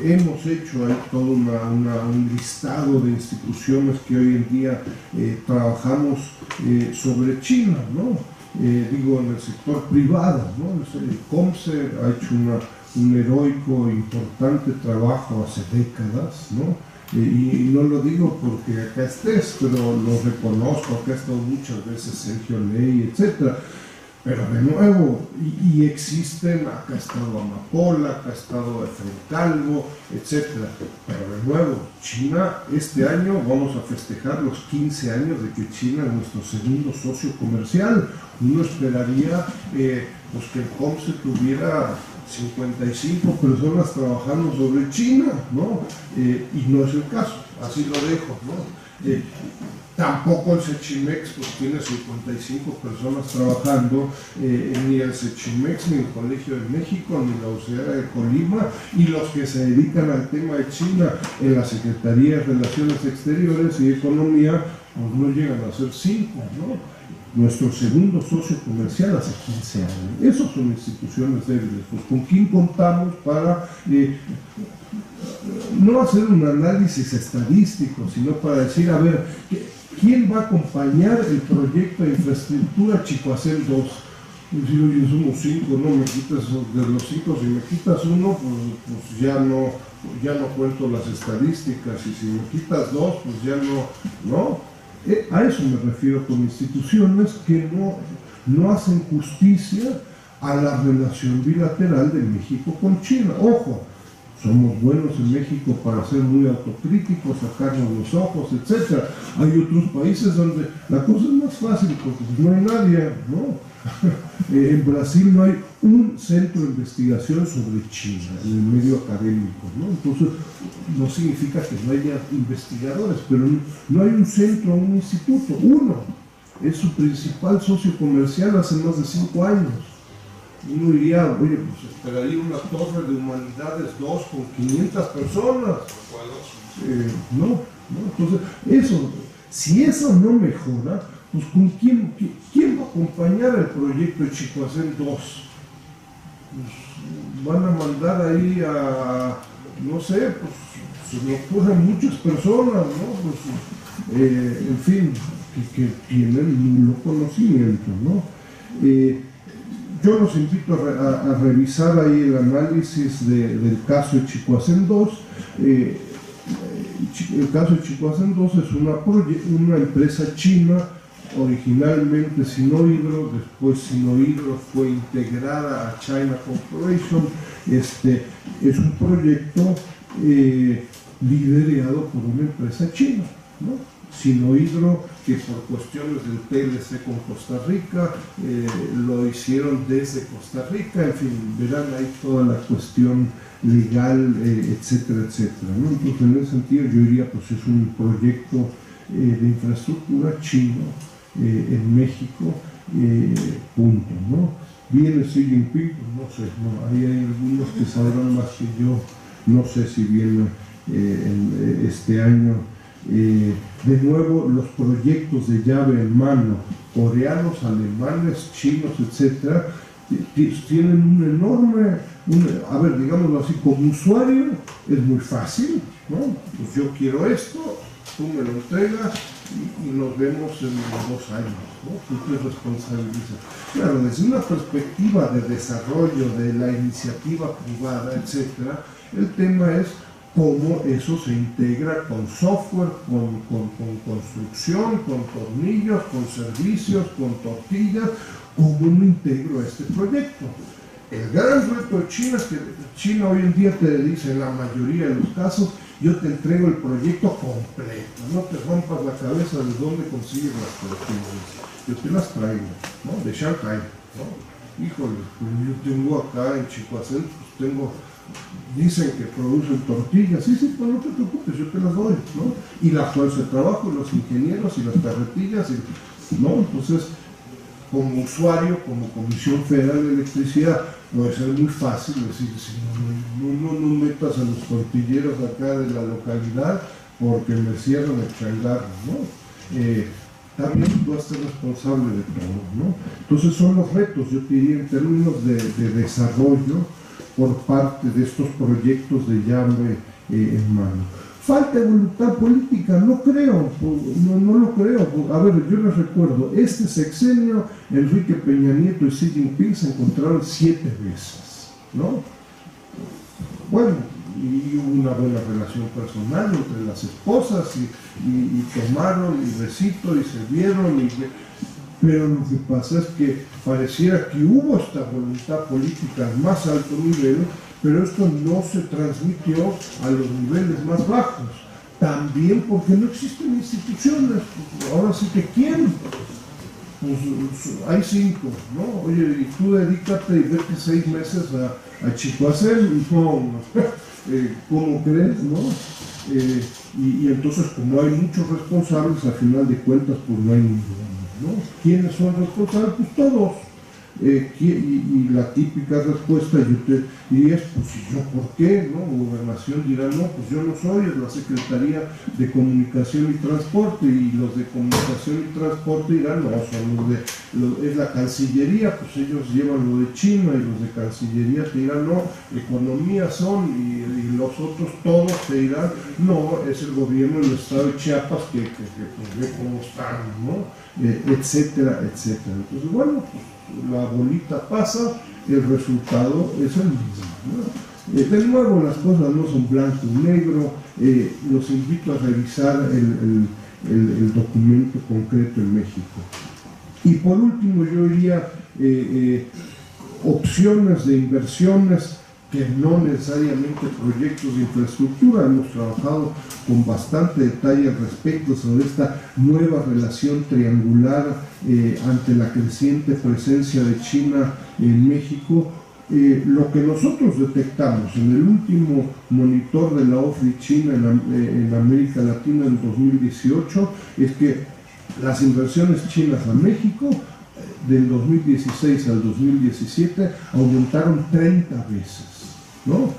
hemos hecho ahí todo un listado de instituciones que hoy en día eh, trabajamos eh, sobre China, ¿no? Digo en el sector privado, ¿no? el COMSE ha hecho una un heroico, importante trabajo hace décadas, ¿no? Y, no lo digo porque acá estés, pero lo reconozco, acá ha estado muchas veces Sergio Ley, etc. Pero de nuevo, y, existen, acá ha estado Amapola, acá ha estado Efraín etc. Pero de nuevo, China, este año vamos a festejar los 15 años de que China es nuestro segundo socio comercial. Uno esperaría eh, pues que el COMSE tuviera 55 personas trabajando sobre China, ¿no? Eh, y no es el caso, así lo dejo, ¿no? Eh, tampoco el Sechimex pues, tiene 55 personas trabajando, eh, ni el Sechimex, ni el Colegio de México, ni la UCR de Colima, y los que se dedican al tema de China en la Secretaría de Relaciones Exteriores y Economía, pues no llegan a ser 5, ¿no? Nuestro segundo socio comercial hace 15 años. Esas son instituciones débiles. Pues, ¿Con quién contamos para eh, no hacer un análisis estadístico, sino para decir, a ver, ¿quién va a acompañar el proyecto de infraestructura Chicoacel 2? Si oye, somos cinco, no me quitas de los cinco, si me quitas uno, pues, pues, ya no ya no cuento las estadísticas, y si me quitas dos, pues ya no, ¿no? Eh, a eso me refiero con instituciones que no, no hacen justicia a la relación bilateral de México con China. Ojo, somos buenos en México para ser muy autocríticos, sacarnos los ojos, etc. Hay otros países donde la cosa es más fácil porque no hay nadie, ¿no? Eh, en Brasil no hay un centro de investigación sobre China en el medio académico, ¿no? Entonces, no significa que no haya investigadores, pero no, hay un centro, un instituto, uno. Es su principal socio comercial hace más de cinco años. Uno diría, oye, pues esperaría una torre de humanidades dos con 500 personas. Eh, no, no, entonces, eso, si eso no mejora, pues ¿con quién, quién va a acompañar el proyecto de Chicoacén 2? Pues, van a mandar ahí a, no sé, pues se me ocurren muchas personas, ¿no? Pues, eh, en fin, que, tienen nulo conocimiento, ¿no? Eh, yo los invito a, revisar ahí el análisis del caso de Chicoacén 2. Eh, el caso de Chicoacén 2 es una, empresa china originalmente Sinohydro, después Sinohydro fue integrada a China Corporation. Este es un proyecto eh, liderado por una empresa china, ¿no? Sinohydro, que por cuestiones del TLC con Costa Rica, eh, lo hicieron desde Costa Rica, en fin, verán ahí toda la cuestión legal, eh, etcétera, etcétera. ¿no? Entonces, en ese sentido, yo diría, pues es un proyecto de infraestructura chino en México, punto, ¿no? Viene Xi Jinping, pues no sé, no, ahí hay algunos que sabrán más que yo, no sé si viene en, este año. De nuevo, los proyectos de llave en mano, coreanos, alemanes, chinos, etcétera, tienen un enorme, a ver, digámoslo así, como usuario es muy fácil, ¿no? Pues yo quiero esto, tú me lo entregas y, nos vemos en dos años, ¿no? Tú te responsabilizas. Claro, desde una perspectiva de desarrollo de la iniciativa privada, etcétera, el tema es cómo eso se integra con software, con, construcción, con tornillos, con servicios, con tortillas, cómo me integro a este proyecto. El gran reto de China es que China hoy en día te dice en la mayoría de los casos, yo te entrego el proyecto completo, no te rompas la cabeza de dónde consigues las tortillas, yo te las traigo, ¿no? De Shanghai, ¿no? Híjole, pues yo tengo acá en Chihuahua, pues tengo dicen que producen tortillas, sí, sí, pero no te preocupes, yo te las doy, ¿no? Y la fuerza de trabajo, los ingenieros y las carretillas, y, ¿no? Entonces, como usuario, como Comisión Federal de Electricidad, puede ser muy fácil decir, si no, no, no, metas a los tortilleros acá de la localidad porque me cierran el changarro, ¿no? Eh, también tú vas a ser responsable de todo, ¿no? Entonces son los retos, yo diría, en términos de desarrollo, por parte de estos proyectos de llave eh, en mano. Falta de voluntad política, no creo, no, no, lo creo. A ver, yo les recuerdo, este sexenio, Enrique Peña Nieto y Xi Jinping se encontraron siete veces, ¿no? Bueno, y hubo una buena relación personal entre las esposas y, tomaron y recito y se vieron y pero lo que pasa es que pareciera que hubo esta voluntad política al más alto nivel, pero esto no se transmitió a los niveles más bajos. También porque no existen instituciones. Ahora sí que quién. Pues, hay cinco, ¿no? Oye, y tú dedícate y vete seis meses a, a Chicoacel, no, eh, ¿cómo crees, no? Eh, y, y, entonces como hay muchos responsables, al final de cuentas, pues no hay ninguno. ¿Quiénes son responsables? Pues todos. Eh, y, la típica respuesta y es, pues ¿y yo por qué? ¿no? Gobernación dirá, no, pues yo no soy, es la Secretaría de Comunicación y Transporte, y los de Comunicación y Transporte dirán, no, son los de, es la Cancillería, pues ellos llevan lo de China, y los de Cancillería te dirán, no, Economía son, y, los otros todos te dirán, no, es el gobierno del Estado de Chiapas que, que, pues, ve cómo están, ¿no? Eh, etcétera, etcétera. Entonces, bueno, pues, la bolita pasa, el resultado es el mismo. Eh, de nuevo, las cosas no son blanco y negro, eh, los invito a revisar el, documento concreto en México. Y por último, yo diría eh, opciones de inversiones que no necesariamente proyectos de infraestructura. Hemos trabajado con bastante detalle al respecto sobre esta nueva relación triangular eh, ante la creciente presencia de China en México. Eh, lo que nosotros detectamos en el último monitor de la OFI China en, en América Latina en 2018 es que las inversiones chinas a México eh, del 2016 al 2017 aumentaron 30 veces. ¿No?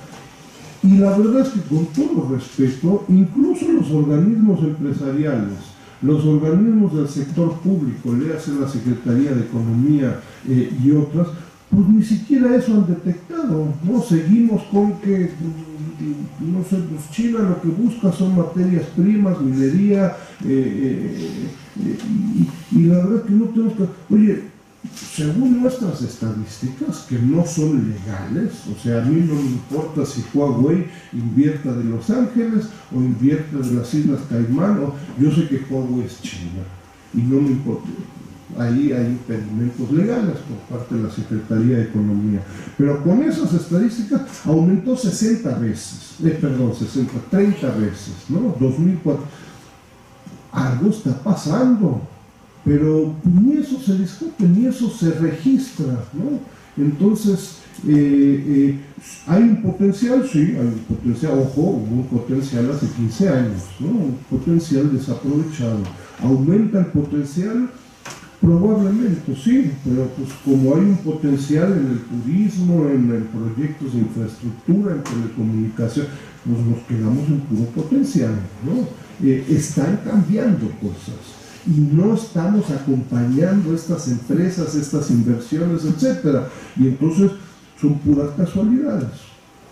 Y la verdad es que con todo respeto, incluso los organismos empresariales, los organismos del sector público, le hace la Secretaría de Economía eh, y otras, pues ni siquiera eso han detectado, ¿no? Seguimos con que, no sé, pues China lo que busca son materias primas, minería, eh, eh, y, la verdad que no tenemos que, según nuestras estadísticas, que no son legales, o sea, a mí no me importa si Huawei invierta de Los Ángeles o invierta de las Islas Caimán, o, yo sé que Huawei es China. y no me importa. Ahí hay impedimentos legales por parte de la Secretaría de Economía. Pero con esas estadísticas aumentó 60 veces, eh, perdón, 60, 30 veces, ¿no? 2004. Algo está pasando, pero ni eso se discute, ni eso se registra, ¿no? Entonces, eh, eh, ¿hay un potencial? Sí, hay un potencial. Ojo, un potencial hace 15 años, ¿no? Un potencial desaprovechado. ¿Aumenta el potencial? Probablemente sí, pero pues como hay un potencial en el turismo, en, en proyectos de infraestructura, en telecomunicación, pues nos quedamos en puro potencial, ¿no? Eh, están cambiando cosas y no estamos acompañando estas empresas, estas inversiones, etcétera. Y entonces son puras casualidades.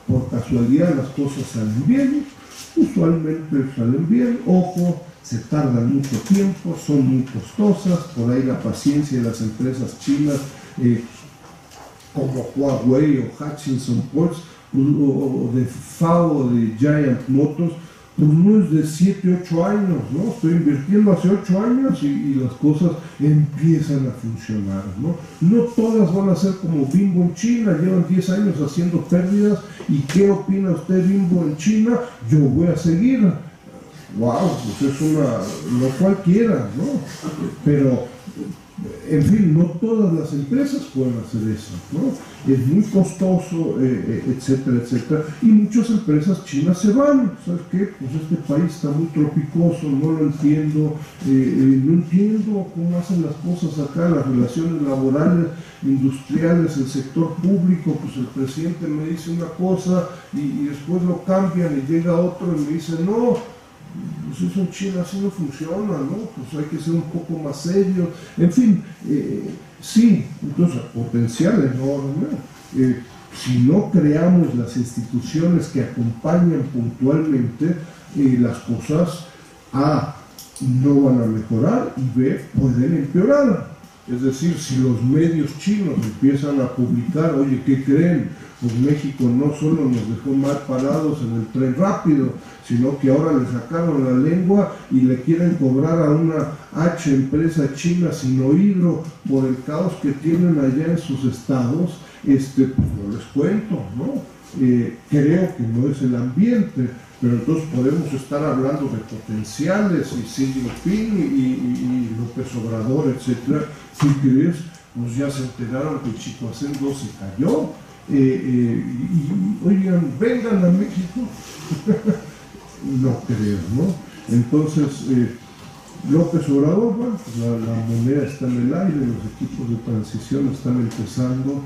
Por casualidad las cosas salen bien, usualmente salen bien, ojo, se tardan mucho tiempo, son muy costosas, por ahí la paciencia de las empresas chinas eh, como Huawei o Hutchinson Ports o, de FAO o de Giant Motors, pues no es de 7, 8 años, ¿no? Estoy invirtiendo hace 8 años y, las cosas empiezan a funcionar, ¿no? No todas van a ser como Bimbo en China, llevan 10 años haciendo pérdidas y ¿qué opina usted Bimbo en China? Yo voy a seguir wow, pues es una, no cualquiera, ¿no? Pero, en fin, no todas las empresas pueden hacer eso, ¿no? Es muy costoso, eh, eh, etcétera, etcétera. Y muchas empresas chinas se van, ¿sabes qué? Pues este país está muy tropicoso, no lo entiendo, eh, no entiendo cómo hacen las cosas acá, las relaciones laborales, industriales, el sector público, pues el presidente me dice una cosa y, y después lo cambian y llega otro y me dice, no, pues eso en China así no funciona, ¿no? Pues hay que ser un poco más serio. En fin, eh, sí, entonces potencial enorme. Eh, si no creamos las instituciones que acompañan puntualmente, eh, las cosas A no van a mejorar y B pueden empeorar. Es decir, si los medios chinos empiezan a publicar, oye, ¿qué creen? Pues México no solo nos dejó mal parados en el tren rápido, sino que ahora le sacaron la lengua y le quieren cobrar a una H empresa china sin oído por el caos que tienen allá en sus estados, este, pues no les cuento, ¿no? Eh, creo que no es el ambiente, pero entonces podemos estar hablando de potenciales y Xi Jinping y, y, López Obrador, etcétera. Si crees, pues ya se enteraron que Chicoacén 2 se cayó. Eh, eh, y, oigan, vengan a México. no creo, ¿no? Entonces, eh, López Obrador, bueno, pues la, la, moneda está en el aire, los equipos de transición están empezando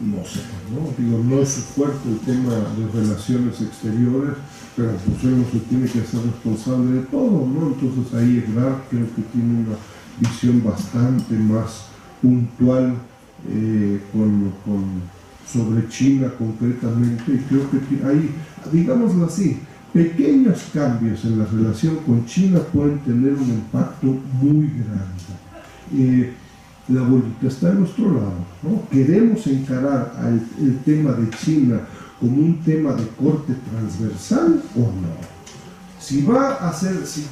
no sé, ¿no? Digo, no es fuerte el tema de relaciones exteriores, pero pues se tiene que hacer responsable de todo, ¿no? Entonces ahí Ebrard creo que tiene una visión bastante más puntual eh, con, sobre China concretamente, y creo que hay, digámoslo así, pequeños cambios en la relación con China pueden tener un impacto muy grande. Eh, la bolita está a nuestro lado. ¿no? Queremos encarar el tema de China como un tema de corte transversal o no. Si va a ser, si,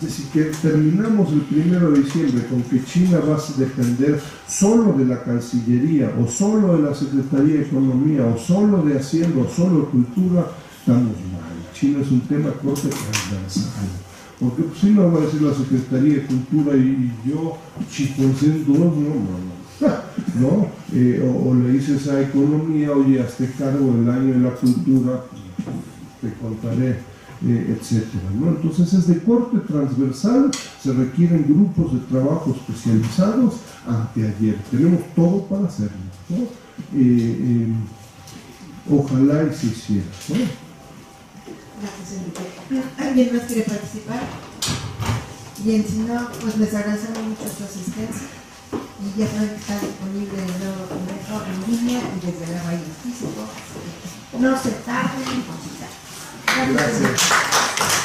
terminamos el primero de diciembre con que China va a depender solo de la Cancillería o solo de la Secretaría de Economía o solo de Hacienda o solo de Cultura, estamos mal. China es un tema corte transversal. Porque si no va a decir la Secretaría de Cultura y, yo, Chiconcén dos, no, no, no. Eh, o, le dices a Economía, oye, hazte cargo del año de la cultura, te contaré, eh, etcétera. ¿no? Entonces es de corte transversal, se requieren grupos de trabajo especializados anteayer. Tenemos todo para hacerlo. ¿no? Eh, ojalá y se hiciera. Gracias. ¿Alguien más quiere participar? Bien, si no, pues les agradecemos mucho su asistencia y ya saben que está disponible el nuevo congreso en línea y desde el Valle Físico. No se tarden en consultar. Gracias.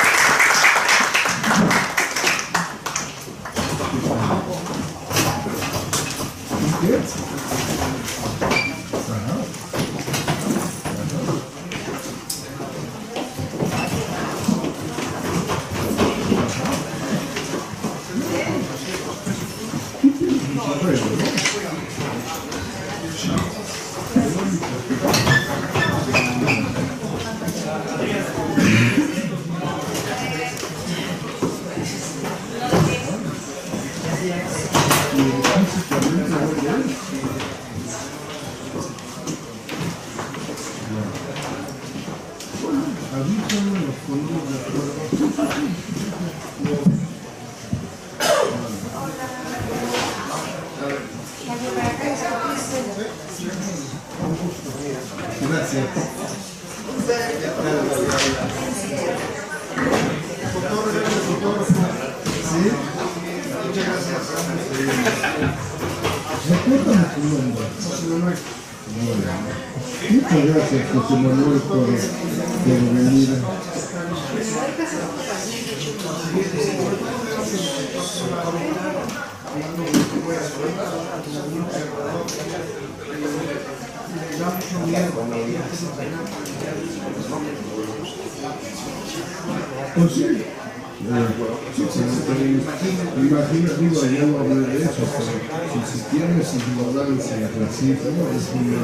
Racismo, es una,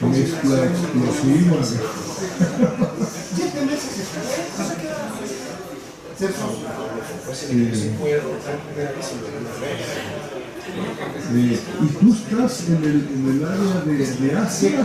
una mezcla explosiva. Eh, eh, y tú estás en el, en el área de, de Asia.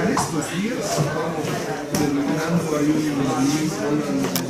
para aceptarlo en estos días, estamos terminando ahí un